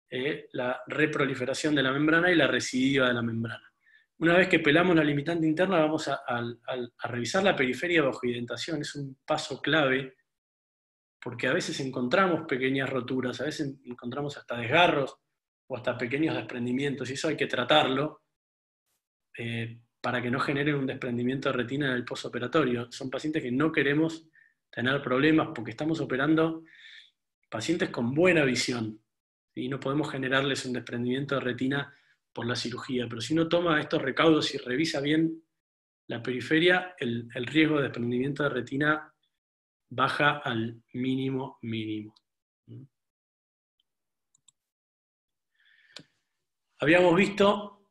eh, la reproliferación de la membrana y la recidiva de la membrana. Una vez que pelamos la limitante interna, vamos a, revisar la periferia bajo identación. Es un paso clave porque a veces encontramos pequeñas roturas, a veces encontramos hasta desgarros o hasta pequeños desprendimientos, y eso hay que tratarlo eh, para que no genere un desprendimiento de retina en el postoperatorio. Son pacientes que no queremos tener problemas porque estamos operando pacientes con buena visión y no podemos generarles un desprendimiento de retina por la cirugía. Pero si uno toma estos recaudos y revisa bien la periferia, el, riesgo de desprendimiento de retina baja al mínimo mínimo. Habíamos visto,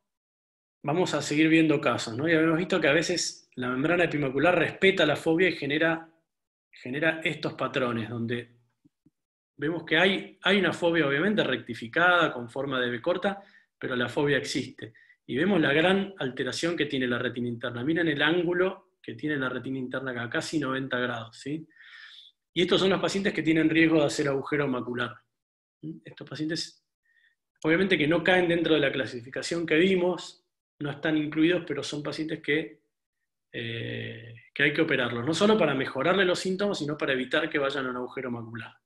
vamos a seguir viendo casos, ¿no? Y habíamos visto que a veces la membrana epimacular respeta la fobia y genera, genera estos patrones, donde vemos que hay, hay una fobia obviamente rectificada, con forma de B corta, pero la fobia existe. Y vemos la gran alteración que tiene la retina interna. Miren el ángulo que tiene la retina interna acá, casi 90 grados. ¿sí? Y estos son los pacientes que tienen riesgo de hacer agujero macular. Estos pacientes, obviamente que no caen dentro de la clasificación que vimos, no están incluidos, pero son pacientes que, eh, que hay que operarlos, no solo para mejorarle los síntomas, sino para evitar que vayan a un agujero macular.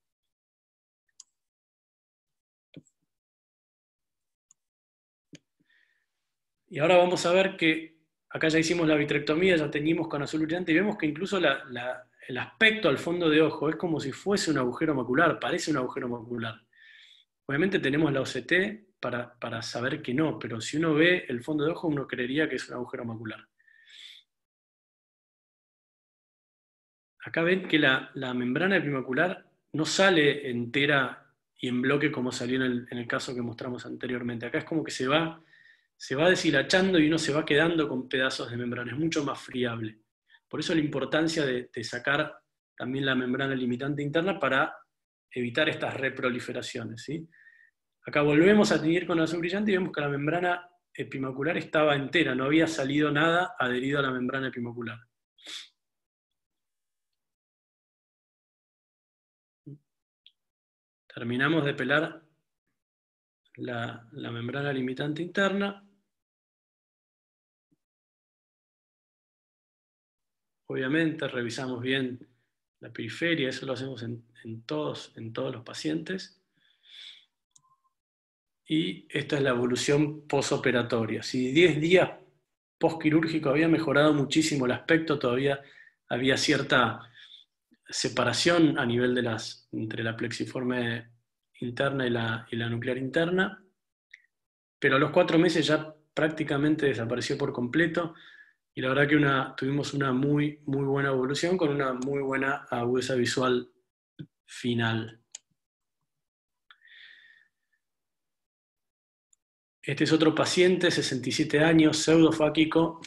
Y ahora vamos a ver que acá ya hicimos la vitrectomía, ya teníamos con azul brillante y vemos que incluso el aspecto al fondo de ojo es como si fuese un agujero macular, parece un agujero macular. Obviamente tenemos la OCT para, para saber que no, pero si uno ve el fondo de ojo uno creería que es un agujero macular. Acá ven que la, membrana epimacular no sale entera y en bloque como salió en el, caso que mostramos anteriormente. Acá es como que se va se va deshilachando y uno se va quedando con pedazos de membrana, es mucho más friable. Por eso la importancia de, sacar también la membrana limitante interna para evitar estas reproliferaciones. ¿sí? Acá volvemos a tener con azul brillante y vemos que la membrana epimacular estaba entera, no había salido nada adherido a la membrana epimacular. Terminamos de pelar la membrana limitante interna. Obviamente revisamos bien la periferia, eso lo hacemos en, todos, en todos los pacientes. Y esta es la evolución posoperatoria. Si 10 días postquirúrgico había mejorado muchísimo el aspecto, todavía había cierta separación a nivel de las, entre la plexiforme interna y la, y la nuclear interna, pero a los cuatro meses ya prácticamente desapareció por completo y la verdad que tuvimos una muy, muy buena evolución con una muy buena agudeza visual final. Este es otro paciente, 67 años, pseudofáquico,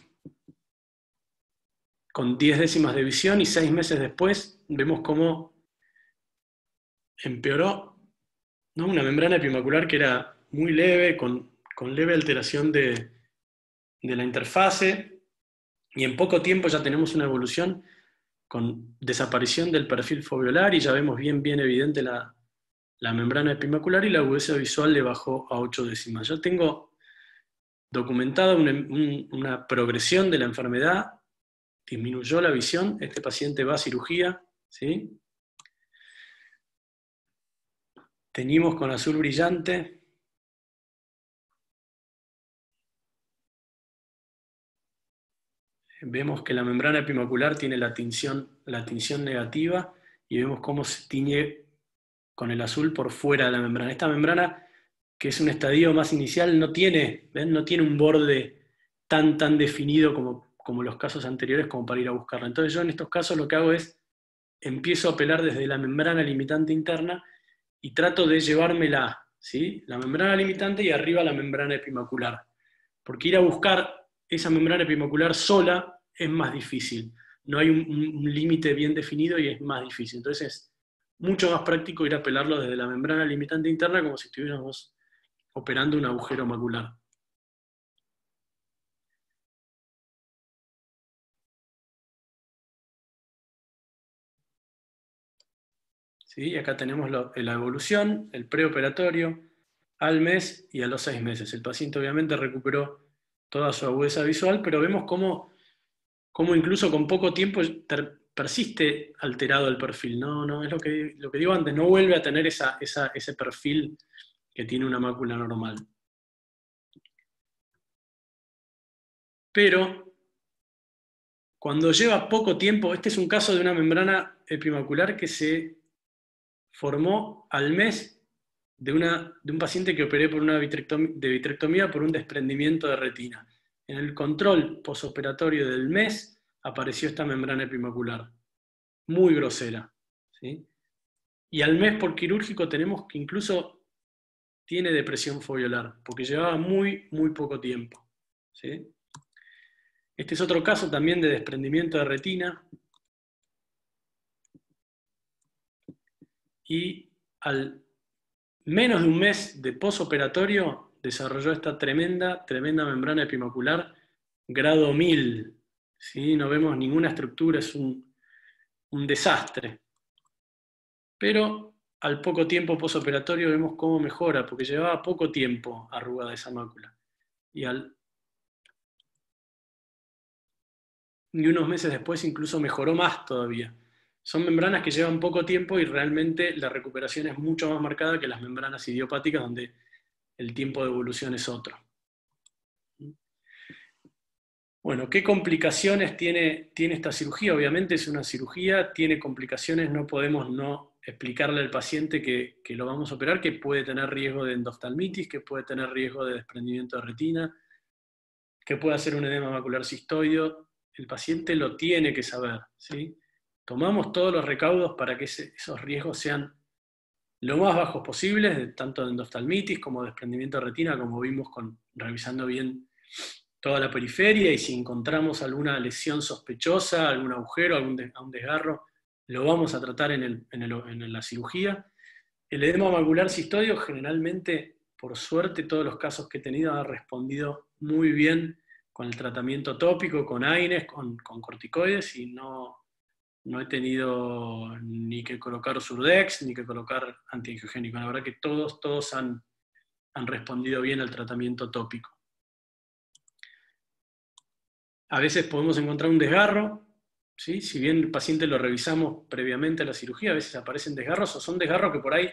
con 10 décimas de visión y 6 meses después vemos cómo empeoró ¿no? una membrana epimacular que era muy leve, con, leve alteración de, de la interfase, y en poco tiempo ya tenemos una evolución con desaparición del perfil foviolar y ya vemos bien, bien evidente la, membrana epimacular y la agudeza visual le bajó a 8 décimas. Ya tengo documentada una, progresión de la enfermedad, disminuyó la visión, este paciente va a cirugía, ¿sí? Teníamos con azul brillante vemos que la membrana epimacular tiene la tinción, la tinción negativa y vemos cómo se tiñe con el azul por fuera de la membrana. Esta membrana, que es un estadio más inicial, no tiene, no tiene un borde tan, tan definido como, como los casos anteriores como para ir a buscarla. Entonces yo en estos casos lo que hago es, empiezo a pelar desde la membrana limitante interna y trato de llevármela, ¿sí? la membrana limitante y arriba la membrana epimacular. Porque ir a buscar esa membrana epimacular sola es más difícil. No hay un, límite bien definido y es más difícil. Entonces es mucho más práctico ir a pelarlo desde la membrana limitante interna como si estuviéramos operando un agujero macular. ¿Sí? Acá tenemos la evolución, el preoperatorio, al mes y a los seis meses. El paciente obviamente recuperó toda su agudeza visual, pero vemos cómo, cómo incluso con poco tiempo persiste alterado el perfil. No, no, es lo que, lo que digo antes, no vuelve a tener esa, ese perfil que tiene una mácula normal. Pero cuando lleva poco tiempo, este es un caso de una membrana epimacular que se formó al mes de, una, de un paciente que operé por una vitrectomía, de vitrectomía por un desprendimiento de retina. En el control posoperatorio del mes apareció esta membrana epimacular, muy grosera. ¿sí? Y al mes por quirúrgico tenemos que incluso tiene depresión foviolar, porque llevaba muy, muy poco tiempo. ¿sí? Este es otro caso también de desprendimiento de retina. Y al menos de un mes de posoperatorio desarrolló esta tremenda, tremenda membrana epimacular, grado 1000. ¿sí? No vemos ninguna estructura, es un, desastre. pero al poco tiempo posoperatorio vemos cómo mejora, porque llevaba poco tiempo arrugada esa mácula. Y, al... y unos meses después incluso mejoró más todavía. Son membranas que llevan poco tiempo y realmente la recuperación es mucho más marcada que las membranas idiopáticas donde el tiempo de evolución es otro. Bueno, ¿qué complicaciones tiene, tiene esta cirugía? Obviamente es una cirugía, tiene complicaciones, no podemos no explicarle al paciente que, lo vamos a operar, que puede tener riesgo de endoftalmitis, que puede tener riesgo de desprendimiento de retina, que puede hacer un edema macular cistoideo. El paciente lo tiene que saber. ¿sí? Tomamos todos los recaudos para que esos riesgos sean lo más bajos posibles, tanto de endoftalmitis como de desprendimiento de retina, como vimos con, revisando bien toda la periferia y si encontramos alguna lesión sospechosa, algún agujero, algún desgarro, lo vamos a tratar en, la cirugía. El edema macular cistodio generalmente, por suerte, todos los casos que he tenido ha respondido muy bien con el tratamiento tópico, con AINES, con, corticoides y no, no he tenido ni que colocar Surdex ni que colocar antiangiogénico. La verdad que todos, todos han, han respondido bien al tratamiento tópico. A veces podemos encontrar un desgarro, ¿sí? si bien el paciente lo revisamos previamente a la cirugía, a veces aparecen desgarros o son desgarros que por ahí,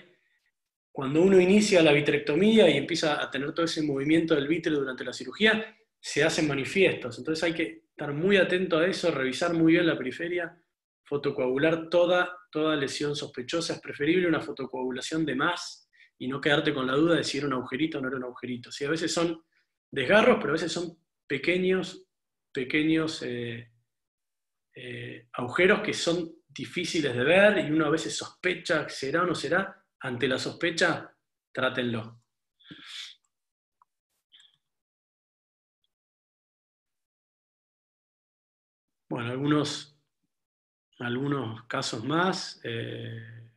cuando uno inicia la vitrectomía y empieza a tener todo ese movimiento del vítreo durante la cirugía, se hacen manifiestos. Entonces hay que estar muy atento a eso, revisar muy bien la periferia, fotocoagular toda, toda lesión sospechosa. Es preferible una fotocoagulación de más y no quedarte con la duda de si era un agujerito o no era un agujerito. Sí, a veces son desgarros, pero a veces son pequeños pequeños eh, eh, agujeros que son difíciles de ver y uno a veces sospecha, será o no será. Ante la sospecha, trátenlo. Bueno, algunos, algunos casos más. Eh,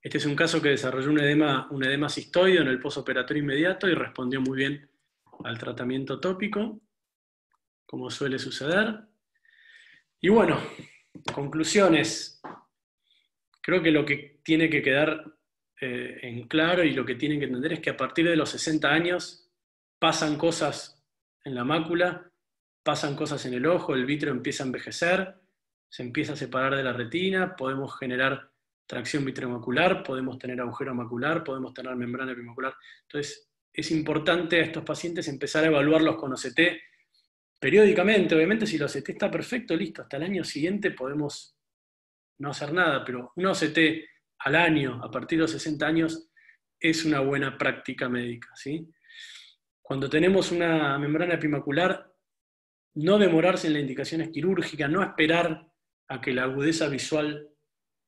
este es un caso que desarrolló un edema, un edema en el posoperatorio inmediato y respondió muy bien al tratamiento tópico como suele suceder. Y bueno, conclusiones. Creo que lo que tiene que quedar eh, en claro y lo que tienen que entender es que a partir de los 60 años pasan cosas en la mácula, pasan cosas en el ojo, el vítreo empieza a envejecer, se empieza a separar de la retina, podemos generar tracción vitreomacular, podemos tener agujero macular, podemos tener membrana epimacular. Entonces, es importante a estos pacientes empezar a evaluarlos con OCT periódicamente, obviamente si el OCT está perfecto, listo, hasta el año siguiente podemos no hacer nada, pero un OCT al año, a partir de los 60 años, es una buena práctica médica. ¿sí? Cuando tenemos una membrana epimacular, no demorarse en la indicación quirúrgica, no esperar a que la agudeza visual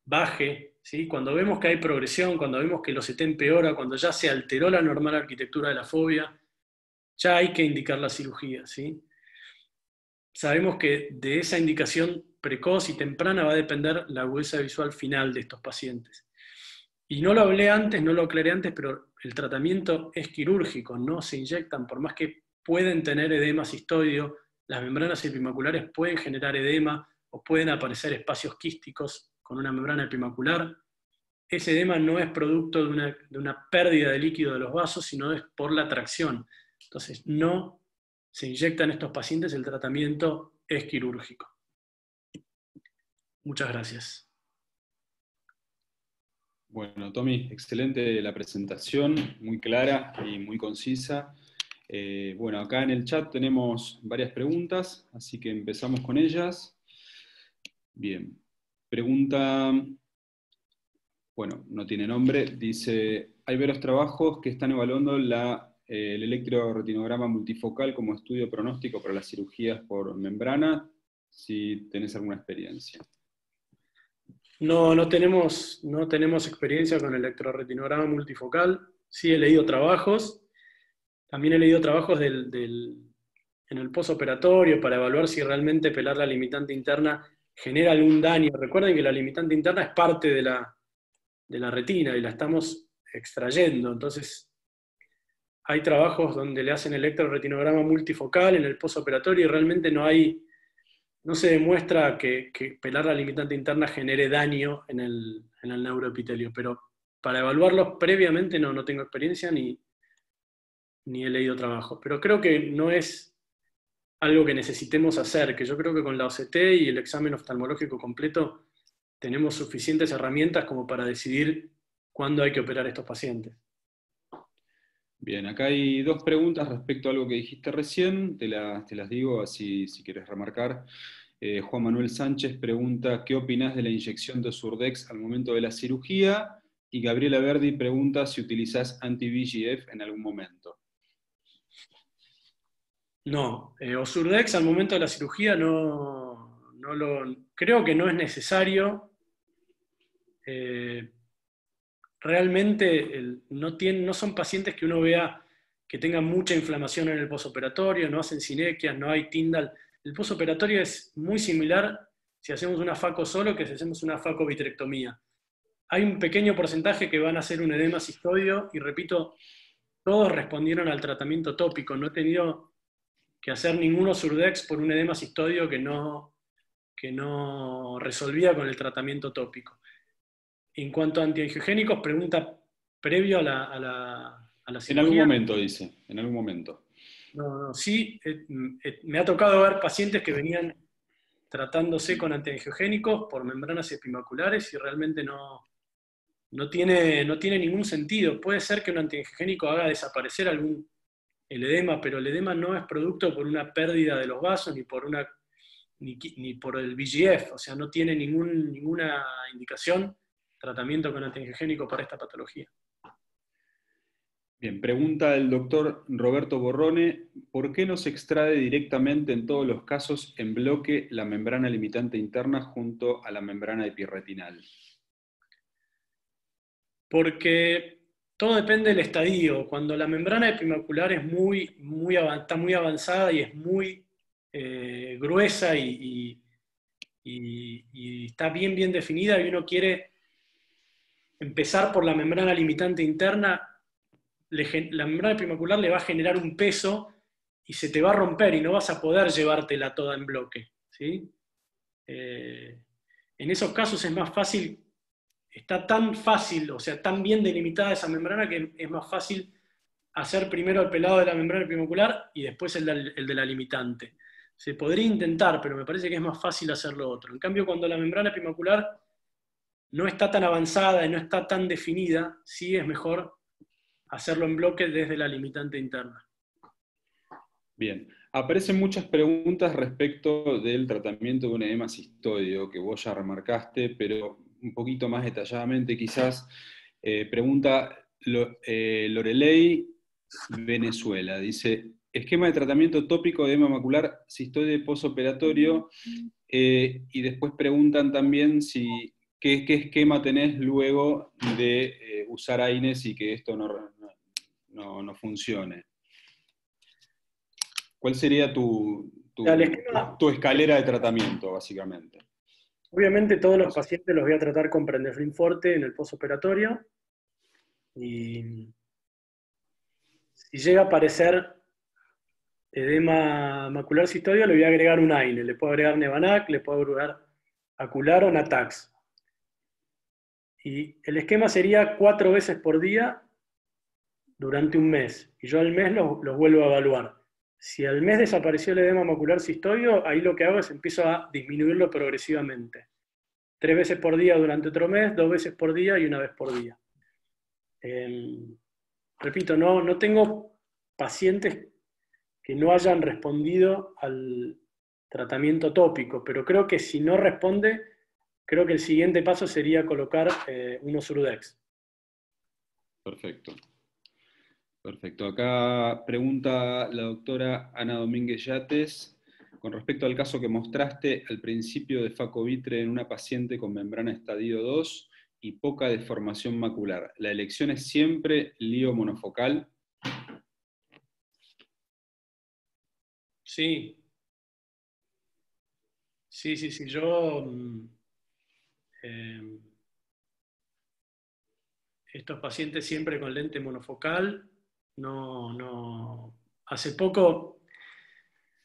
baje. ¿sí? Cuando vemos que hay progresión, cuando vemos que el OCT empeora, cuando ya se alteró la normal arquitectura de la fobia, ya hay que indicar la cirugía. ¿sí? sabemos que de esa indicación precoz y temprana va a depender la agudeza visual final de estos pacientes. Y no lo hablé antes, no lo aclaré antes, pero el tratamiento es quirúrgico, no se inyectan, por más que pueden tener edema cistoideo, las membranas epimaculares pueden generar edema o pueden aparecer espacios quísticos con una membrana epimacular. Ese edema no es producto de una, de una pérdida de líquido de los vasos, sino es por la tracción. Entonces, no se inyecta en estos pacientes, el tratamiento es quirúrgico. Muchas gracias. Bueno, Tommy, excelente la presentación, muy clara y muy concisa. Eh, bueno, acá en el chat tenemos varias preguntas, así que empezamos con ellas. Bien, pregunta, bueno, no tiene nombre, dice, hay varios trabajos que están evaluando la el electroretinograma multifocal como estudio pronóstico para las cirugías por membrana, si tenés alguna experiencia. No, no tenemos, no tenemos experiencia con el electroretinograma multifocal. Sí he leído trabajos. También he leído trabajos en el posoperatorio para evaluar si realmente pelar la limitante interna genera algún daño. Recuerden que la limitante interna es parte de la, de la retina y la estamos extrayendo. Entonces, hay trabajos donde le hacen electroretinograma multifocal en el postoperatorio y realmente no hay, no se demuestra que, pelar la limitante interna genere daño en el, en el neuroepitelio, pero para evaluarlos previamente no, no tengo experiencia ni, ni he leído trabajo. Pero creo que no es algo que necesitemos hacer, que yo creo que con la OCT y el examen oftalmológico completo tenemos suficientes herramientas como para decidir cuándo hay que operar a estos pacientes. Bien, acá hay dos preguntas respecto a algo que dijiste recién, te, te las digo así si quieres remarcar. Eh, Juan Manuel Sánchez pregunta, ¿qué opinas de la inyección de Surdex al momento de la cirugía? Y Gabriela Verdi pregunta si utilizas anti-VGF en algún momento. No, eh, Osurdex al momento de la cirugía no, lo, creo que no es necesario. Eh, realmente no, no son pacientes que uno vea que tengan mucha inflamación en el posoperatorio, no hacen sinequias, no hay tindal. El posoperatorio es muy similar si hacemos una faco solo que si hacemos una faco vitrectomía. Hay un pequeño porcentaje que van a hacer un edema cistoideo y repito, todos respondieron al tratamiento tópico. No he tenido que hacer ninguno surdex por un edema cistodio que no, que no resolvía con el tratamiento tópico. En cuanto a antiangiogénicos, pregunta previo a la, a la, En algún momento, dice, en algún momento. No, no, sí, eh, eh, me ha tocado ver pacientes que venían tratándose con antiangiogénicos por membranas epimaculares y realmente no, no, tiene, no tiene ningún sentido. Puede ser que un antiangiogénico haga desaparecer algún el edema, pero el edema no es producto por una pérdida de los vasos ni por, una, ni, por el VGF, o sea, no tiene ningún, ninguna indicación tratamiento con antiangiogénico para esta patología. Bien, pregunta el doctor Roberto Borrone, ¿por qué no se extrae directamente en todos los casos en bloque la membrana limitante interna junto a la membrana epirretinal? Porque todo depende del estadio. Cuando la membrana epimacular es muy, muy, está muy avanzada y es muy eh, gruesa y, está bien, bien definida y uno quiere empezar por la membrana limitante interna, la membrana epimacular le va a generar un peso y se te va a romper y no vas a poder llevártela toda en bloque. ¿sí? Eh, en esos casos es más fácil está tan fácil, o sea, tan bien delimitada esa membrana que es más fácil hacer primero el pelado de la membrana epimacular y después el de, la limitante. Se podría intentar, pero me parece que es más fácil hacerlo otro. En cambio, cuando la membrana epimacular no está tan avanzada y no está tan definida, sí es mejor hacerlo en bloque desde la limitante interna. Bien, aparecen muchas preguntas respecto del tratamiento de un edema cistoideo que vos ya remarcaste, pero un poquito más detalladamente quizás, eh, pregunta eh, Lorelei Venezuela. Dice, esquema de tratamiento tópico de edema macular cistoide posoperatorio eh, y después preguntan también si qué, qué, esquema tenés luego de usar AINES y que esto no, no, funcione. ¿Cuál sería tu, tu escalera de tratamiento, básicamente? Obviamente todos los pacientes los voy a tratar con prendeflin forte en el posoperatorio. Y si llega a aparecer edema macular cistodio, le voy a agregar un AINE. Le puedo agregar Nevanac, le puedo agregar Acular o Natax. Y el esquema sería cuatro veces por día durante un mes. Y yo al mes los lo vuelvo a evaluar. Si al mes desapareció el edema macular cistoideo, ahí lo que hago es empiezo a disminuirlo progresivamente. Tres veces por día durante otro mes, dos veces por día y una vez por día. Em, repito, no, no tengo pacientes que no hayan respondido al tratamiento tópico, pero creo que si no responde, creo que el siguiente paso sería colocar eh, uno Surdex. Perfecto. Perfecto. Acá pregunta la doctora Ana Domínguez Yates, con respecto al caso que mostraste al principio de Facovitre en una paciente con membrana estadio 2 y poca deformación macular. ¿La elección es siempre lío monofocal? Sí. Sí, sí, sí. Yo... Mm, eh, estos pacientes siempre con lente monofocal no, no. Hace poco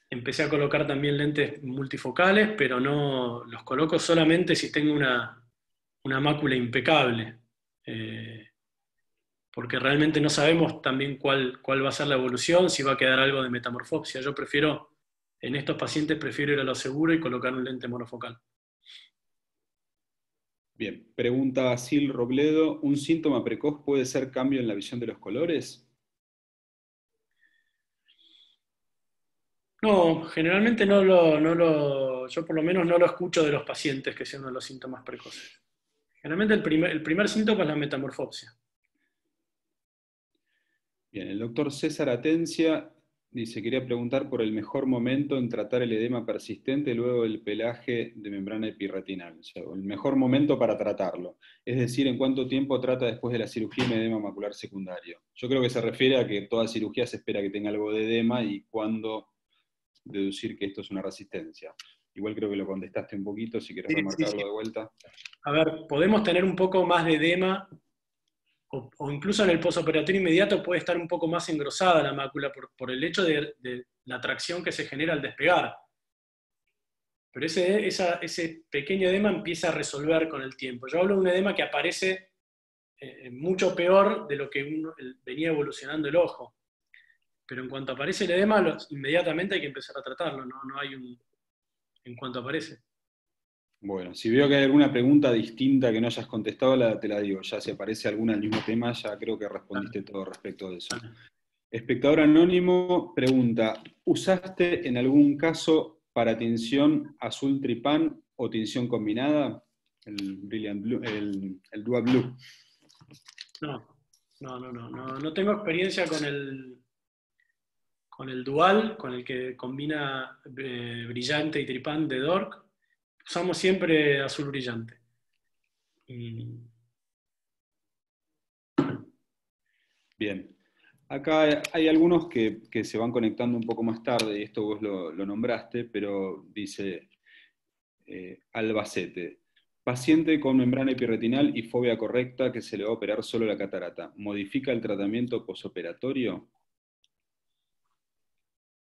empecé a colocar también lentes multifocales, pero no los coloco solamente si tengo una, una mácula impecable, eh, porque realmente no sabemos también cuál, cuál va a ser la evolución, si va a quedar algo de metamorfopsia. Yo prefiero, en estos pacientes, prefiero ir a lo seguro y colocar un lente monofocal. Bien, pregunta Sil Robledo, ¿un síntoma precoz puede ser cambio en la visión de los colores? No, generalmente no lo, no lo, yo por lo menos no lo escucho de los pacientes que sean los síntomas precoces. Generalmente el primer, el primer síntoma es la metamorfopsia. Bien, el doctor César Atencia dice, quería preguntar por el mejor momento en tratar el edema persistente luego del pelaje de membrana epirretinal, o sea, el mejor momento para tratarlo. Es decir, en cuánto tiempo trata después de la cirugía un edema macular secundario. Yo creo que se refiere a que toda cirugía se espera que tenga algo de edema y cuándo deducir que esto es una resistencia. Igual creo que lo contestaste un poquito, si quieres remarcarlo de vuelta. A ver, podemos tener un poco más de edema, o, incluso en el posoperatorio inmediato puede estar un poco más engrosada la mácula por, el hecho de, la tracción que se genera al despegar. Pero ese, ese pequeño edema empieza a resolver con el tiempo. Yo hablo de un edema que aparece eh, mucho peor de lo que venía evolucionando el ojo. Pero en cuanto aparece el edema, inmediatamente hay que empezar a tratarlo, no, hay un... en cuanto aparece. Bueno, si veo que hay alguna pregunta distinta que no hayas contestado, te la digo. Ya si aparece alguna del mismo tema, ya creo que respondiste todo respecto de eso. Espectador anónimo pregunta, ¿usaste en algún caso para tinción azul tripán o tinción combinada? El Brilliant Blue, el, el Dual Blue. No, no, no, no, no, no tengo experiencia con el, con el dual, con el que combina eh, brillante y tripán de Dork, usamos siempre azul brillante. Bien. Acá hay algunos que, se van conectando un poco más tarde, y esto vos lo, nombraste, pero dice eh, Albacete. Paciente con membrana epirretinal y fobia correcta que se le va a operar solo la catarata. ¿Modifica el tratamiento posoperatorio?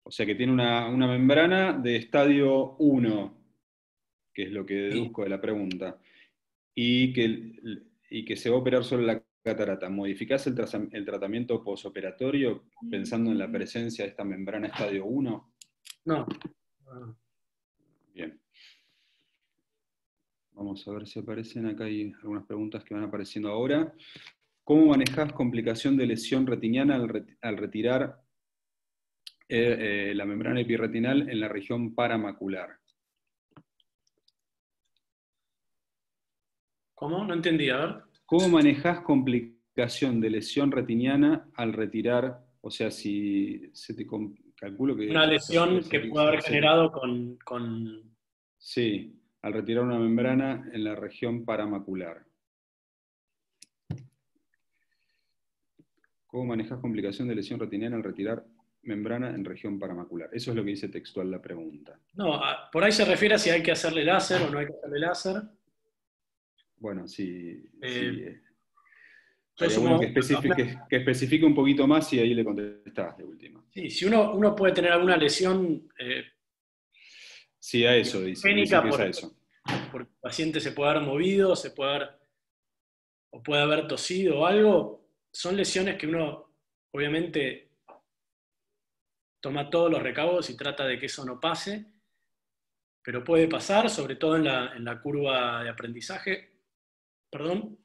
O sea que tiene una, membrana de estadio 1, que es lo que deduzco de la pregunta, y que, y que se va a operar solo la catarata. ¿Modificás el, el tratamiento posoperatorio pensando en la presencia de esta membrana estadio 1? No. Bien. Vamos a ver si aparecen. Acá hay algunas preguntas que van apareciendo ahora. ¿Cómo manejás complicación de lesión retiniana al retirar eh, la membrana epirretinal en la región paramacular. ¿Cómo? No entendí, a ver. ¿Cómo manejas complicación de lesión retiniana al retirar, o sea, si se te calculo que... Una lesión que puede haber generado con, Sí, al retirar una membrana en la región paramacular. ¿Cómo manejas complicación de lesión retiniana al retirar membrana en región paramacular. Eso es lo que dice textual la pregunta. No, por ahí se refiere a si hay que hacerle láser o no hay que hacerle láser. Bueno, sí. Eh, que, especifique, un poquito más y ahí le contestás de última. Sí, si uno, uno puede tener alguna lesión. Eh, sí, a eso dice. por, a eso. Porque el paciente se puede haber movido, se puede haber. o puede haber tosido o algo. Son lesiones que uno, obviamente, toma todos los recaudos y trata de que eso no pase, pero puede pasar, sobre todo en la, curva de aprendizaje. Perdón.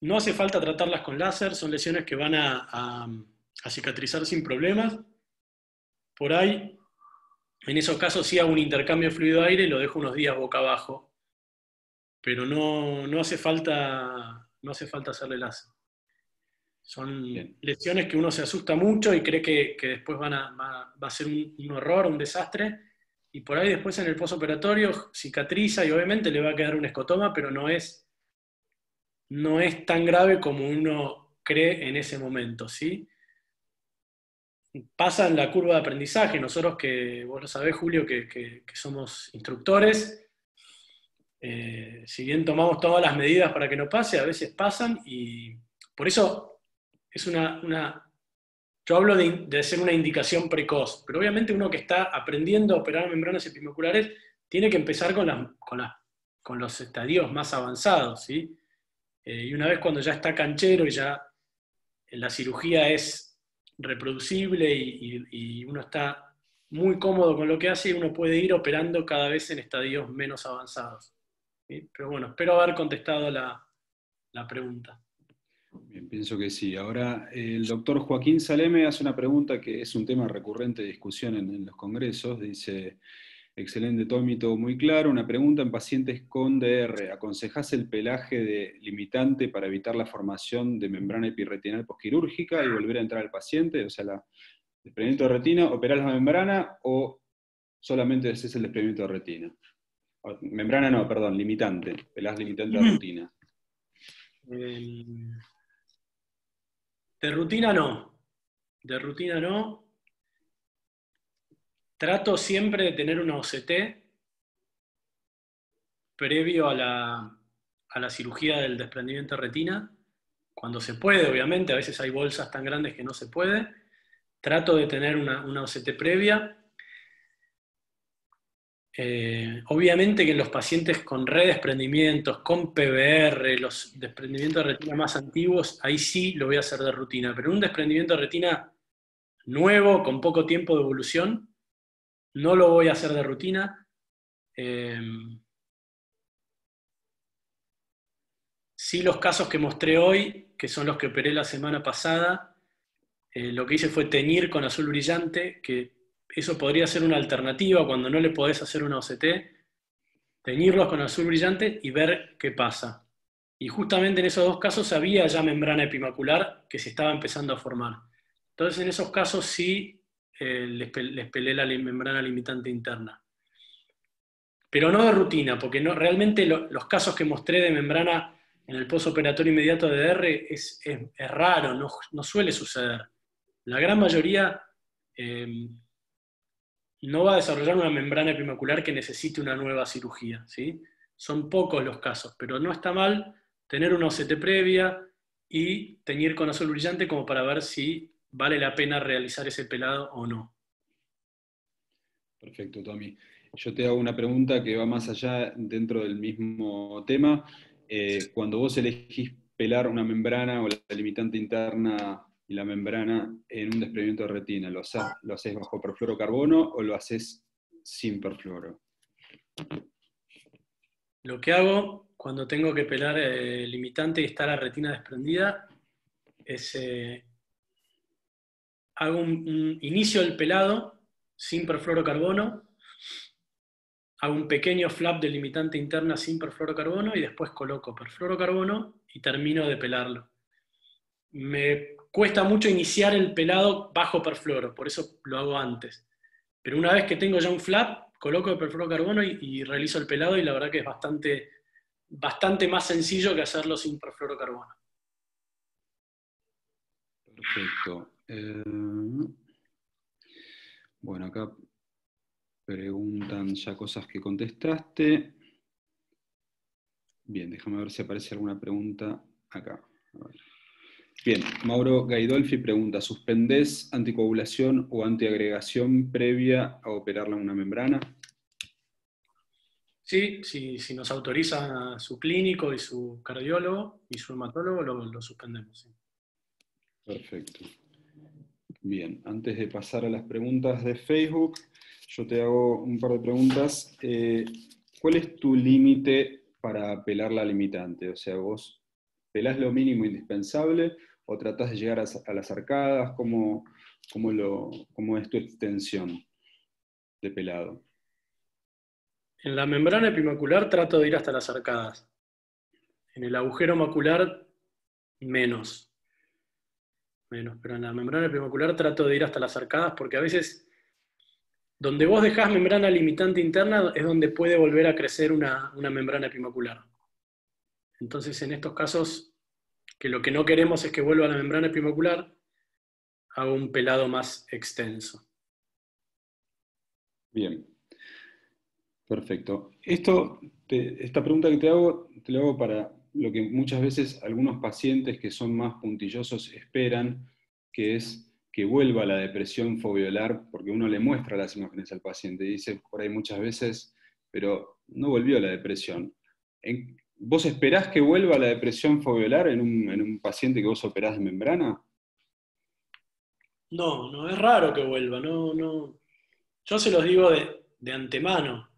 No hace falta tratarlas con láser, son lesiones que van a, cicatrizar sin problemas. Por ahí, en esos casos sí hago un intercambio fluido-aire y lo dejo unos días boca abajo, pero no, no, hace, falta, no hace falta hacerle láser. Son lesiones que uno se asusta mucho y cree que, después van a, va, a ser un, horror, un desastre, y por ahí después en el posoperatorio cicatriza y obviamente le va a quedar un escotoma, pero no es, no es tan grave como uno cree en ese momento, ¿sí? Pasa en la curva de aprendizaje, nosotros que, vos lo sabés Julio, que, somos instructores, eh, si bien tomamos todas las medidas para que no pase, a veces pasan y por eso es una, yo hablo de, ser una indicación precoz, pero obviamente uno que está aprendiendo a operar membranas epimoculares tiene que empezar con los estadios más avanzados. Eh, y una vez cuando ya está canchero y ya la cirugía es reproducible y, uno está muy cómodo con lo que hace, uno puede ir operando cada vez en estadios menos avanzados. Pero bueno, espero haber contestado la, pregunta. Bien, pienso que sí. Ahora, el doctor Joaquín Saleme hace una pregunta que es un tema recurrente de discusión en, en los congresos. Dice, Excelente, Tommy, todo muy claro. Una pregunta en pacientes con DR. ¿Aconsejás el pelaje de limitante para evitar la formación de membrana epirretinal posquirúrgica y volver a entrar al paciente? O sea, el desprendimiento de retina, ¿operás la membrana o solamente haces el desprendimiento de retina? Membrana no, perdón, limitante. Pelás limitante de rutina. De rutina no. De rutina no. Trato siempre de tener una OCT previo a la, cirugía del desprendimiento de retina, cuando se puede, obviamente, a veces hay bolsas tan grandes que no se puede. Trato de tener una, una OCT previa. Eh, obviamente que en los pacientes con redesprendimientos, con PBR, los desprendimientos de retina más antiguos, ahí sí lo voy a hacer de rutina, pero un desprendimiento de retina nuevo, con poco tiempo de evolución, no lo voy a hacer de rutina. Eh, sí los casos que mostré hoy, que son los que operé la semana pasada, eh, lo que hice fue teñir con azul brillante, que eso podría ser una alternativa cuando no le podés hacer una OCT, teñirlos con azul brillante y ver qué pasa. Y justamente en esos dos casos había ya membrana epimacular que se estaba empezando a formar. Entonces en esos casos sí eh, les, pelé la membrana limitante interna. Pero no de rutina, porque no, realmente los casos que mostré de membrana en el postoperatorio inmediato de DR es, raro, no, suele suceder. La gran mayoría eh, no va a desarrollar una membrana epimacular que necesite una nueva cirugía. ¿sí? Son pocos los casos, pero no está mal tener una OCT previa y teñir con azul brillante como para ver si vale la pena realizar ese pelado o no. Perfecto, Tommy. Yo te hago una pregunta que va más allá dentro del mismo tema. Eh, cuando vos elegís pelar una membrana o la limitante interna y la membrana en un desprendimiento de retina, ¿lo, haces, ¿lo haces bajo perfluorocarbono o lo haces sin perfluoro? Lo que hago cuando tengo que pelar el limitante y está la retina desprendida es eh, hago un, inicio del pelado sin perfluorocarbono, hago un pequeño flap de limitante interna sin perfluorocarbono y después coloco perfluorocarbono y termino de pelarlo. Me cuesta mucho iniciar el pelado bajo perfluoro, por eso lo hago antes. Pero una vez que tengo ya un flap, coloco el perfluorocarbono y, y realizo el pelado y la verdad que es bastante, bastante más sencillo que hacerlo sin perfluorocarbono. Perfecto. Eh, bueno, acá preguntan ya cosas que contestaste. Bien, déjame ver si aparece alguna pregunta acá. Bien, Mauro Gaidolfi pregunta, ¿suspendés anticoagulación o antiagregación previa a operarla en una membrana? Sí, si, nos autoriza su clínico y su cardiólogo y su hematólogo, lo, suspendemos. Perfecto. Bien, antes de pasar a las preguntas de Facebook, yo te hago un par de preguntas. Eh, ¿Cuál es tu límite para pelar la limitante? O sea, vos pelás lo mínimo indispensable o tratás de llegar a, las arcadas? ¿Cómo, ¿Cómo es tu extensión de pelado? En la membrana epimacular trato de ir hasta las arcadas. En el agujero macular, menos menos, pero en la membrana epimacular trato de ir hasta las arcadas porque a veces donde vos dejás membrana limitante interna es donde puede volver a crecer una, membrana epimacular. Entonces, en estos casos, que lo que no queremos es que vuelva a la membrana epimacular, hago un pelado más extenso. Bien. Perfecto. Esto, esta pregunta que te hago, te la hago para lo que muchas veces algunos pacientes que son más puntillosos esperan, que es que vuelva la depresión foviolar, porque uno le muestra las imágenes al paciente y dice por ahí muchas veces, pero no volvió la depresión. ¿Vos esperás que vuelva la depresión foveolar en un, paciente que vos operás de membrana? No, no, es raro que vuelva, no, no. Yo se los digo de, de antemano.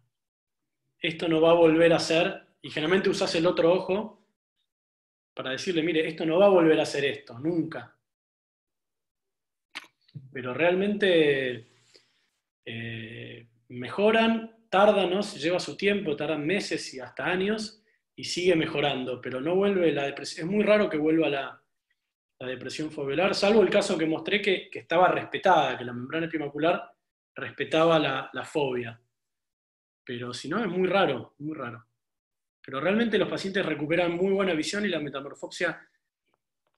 Esto no va a volver a ser, y generalmente usás el otro ojo para decirle, mire, esto no va a volver a ser esto, nunca. Pero realmente eh, mejoran, tardan, ¿no? lleva su tiempo, tardan meses y hasta años, y sigue mejorando, pero no vuelve la depresión. Es muy raro que vuelva la, la depresión foveolar, salvo el caso que mostré que, estaba respetada, que la membrana epimacular respetaba la, la fobia. Pero si no, es muy raro, muy raro. Pero realmente los pacientes recuperan muy buena visión y la metamorfosia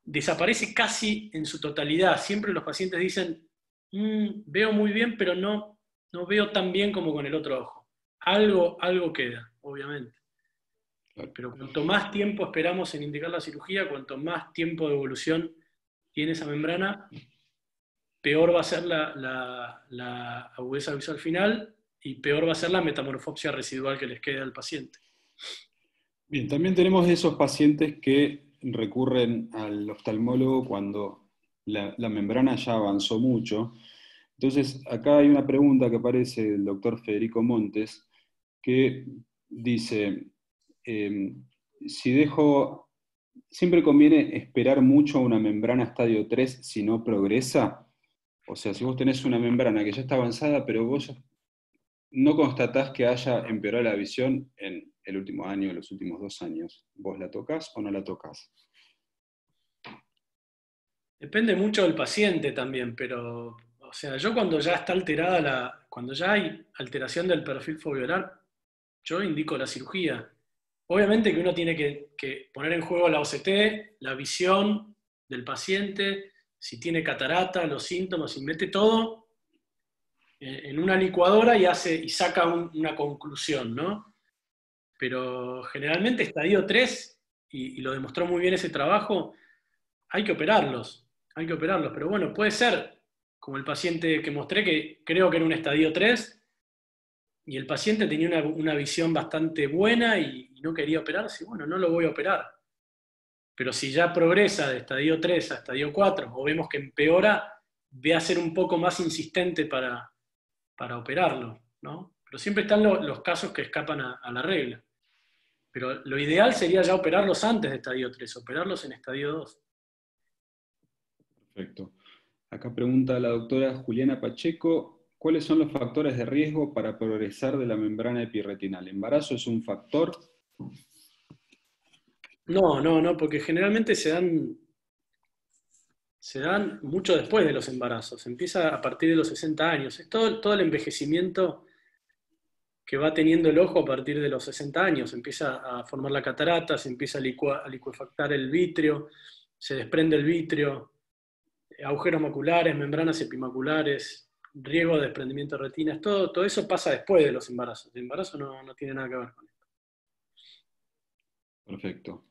desaparece casi en su totalidad. Siempre los pacientes dicen, mm, veo muy bien, pero no, no veo tan bien como con el otro ojo. Algo, algo queda, obviamente. Pero cuanto más tiempo esperamos en indicar la cirugía, cuanto más tiempo de evolución tiene esa membrana, peor va a ser la, la agudeza visual final y peor va a ser la metamorfosia residual que les quede al paciente. Bien, también tenemos esos pacientes que recurren al oftalmólogo cuando la, membrana ya avanzó mucho. Entonces, acá hay una pregunta que aparece del doctor Federico Montes, que dice, em, si dejo, siempre conviene esperar mucho a una membrana estadio 3 si no progresa. O sea, si vos tenés una membrana que ya está avanzada, pero vos no constatás que haya empeorado la visión en el último año, los últimos dos años, ¿vos la tocas o no la tocas? Depende mucho del paciente también, pero, o sea, yo cuando ya está alterada la, cuando ya hay alteración del perfil foveolar, yo indico la cirugía. Obviamente que uno tiene que, poner en juego la OCT, la visión del paciente, si tiene catarata, los síntomas, y mete todo en una licuadora y, hace, y saca una conclusión, ¿no? pero generalmente estadio 3, y, lo demostró muy bien ese trabajo, hay que operarlos, hay que operarlos, pero bueno, puede ser, como el paciente que mostré, que creo que era un estadio 3, y el paciente tenía una, visión bastante buena y, no quería operarse, bueno, no lo voy a operar. Pero si ya progresa de estadio 3 a estadio 4, o vemos que empeora, ve a ser un poco más insistente para, para operarlo, ¿no? Pero siempre están los casos que escapan a la regla. Pero lo ideal sería ya operarlos antes de estadio 3, operarlos en estadio 2. Perfecto. Acá pregunta la doctora Juliana Pacheco, ¿cuáles son los factores de riesgo para progresar de la membrana epirretinal? ¿Embarazo es un factor? No, no, no, porque generalmente se dan, se dan mucho después de los embarazos, empieza a partir de los 60 años. Es todo, el envejecimiento que va teniendo el ojo a partir de los 60 años. Empieza a formar la catarata, se empieza a, liquefactar el vitrio, se desprende el vitrio, agujeros maculares, membranas epimaculares, riesgo de desprendimiento de retinas, todo, todo eso pasa después de los embarazos. El embarazo no, tiene nada que ver con esto. Perfecto.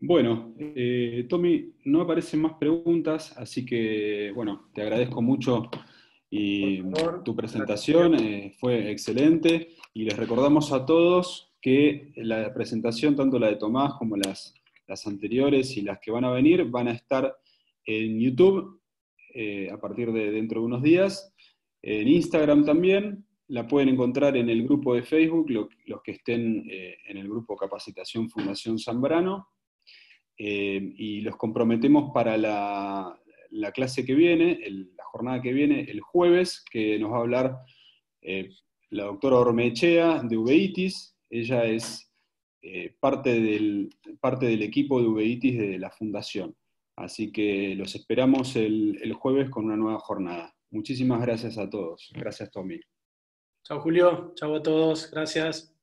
Bueno, eh, Tommy, no aparecen más preguntas, así que, bueno, te agradezco mucho y tu presentación eh, fue excelente y les recordamos a todos que la presentación, tanto la de Tomás como las, las anteriores y las que van a venir, van a estar en YouTube eh, a partir de dentro de unos días, en Instagram también, la pueden encontrar en el grupo de Facebook, los que estén eh, en el grupo Capacitación Fundación Zambrano, y los comprometemos para la, la clase que viene, la jornada que viene, el jueves, que nos va a hablar eh, la doctora Ormechea de Uveitis. Ella es eh, parte, del, parte del equipo de Uveitis de la Fundación. Así que los esperamos el, el jueves con una nueva jornada. Muchísimas gracias a todos. Gracias, Tommy. Chao, Julio. Chao a todos. Gracias.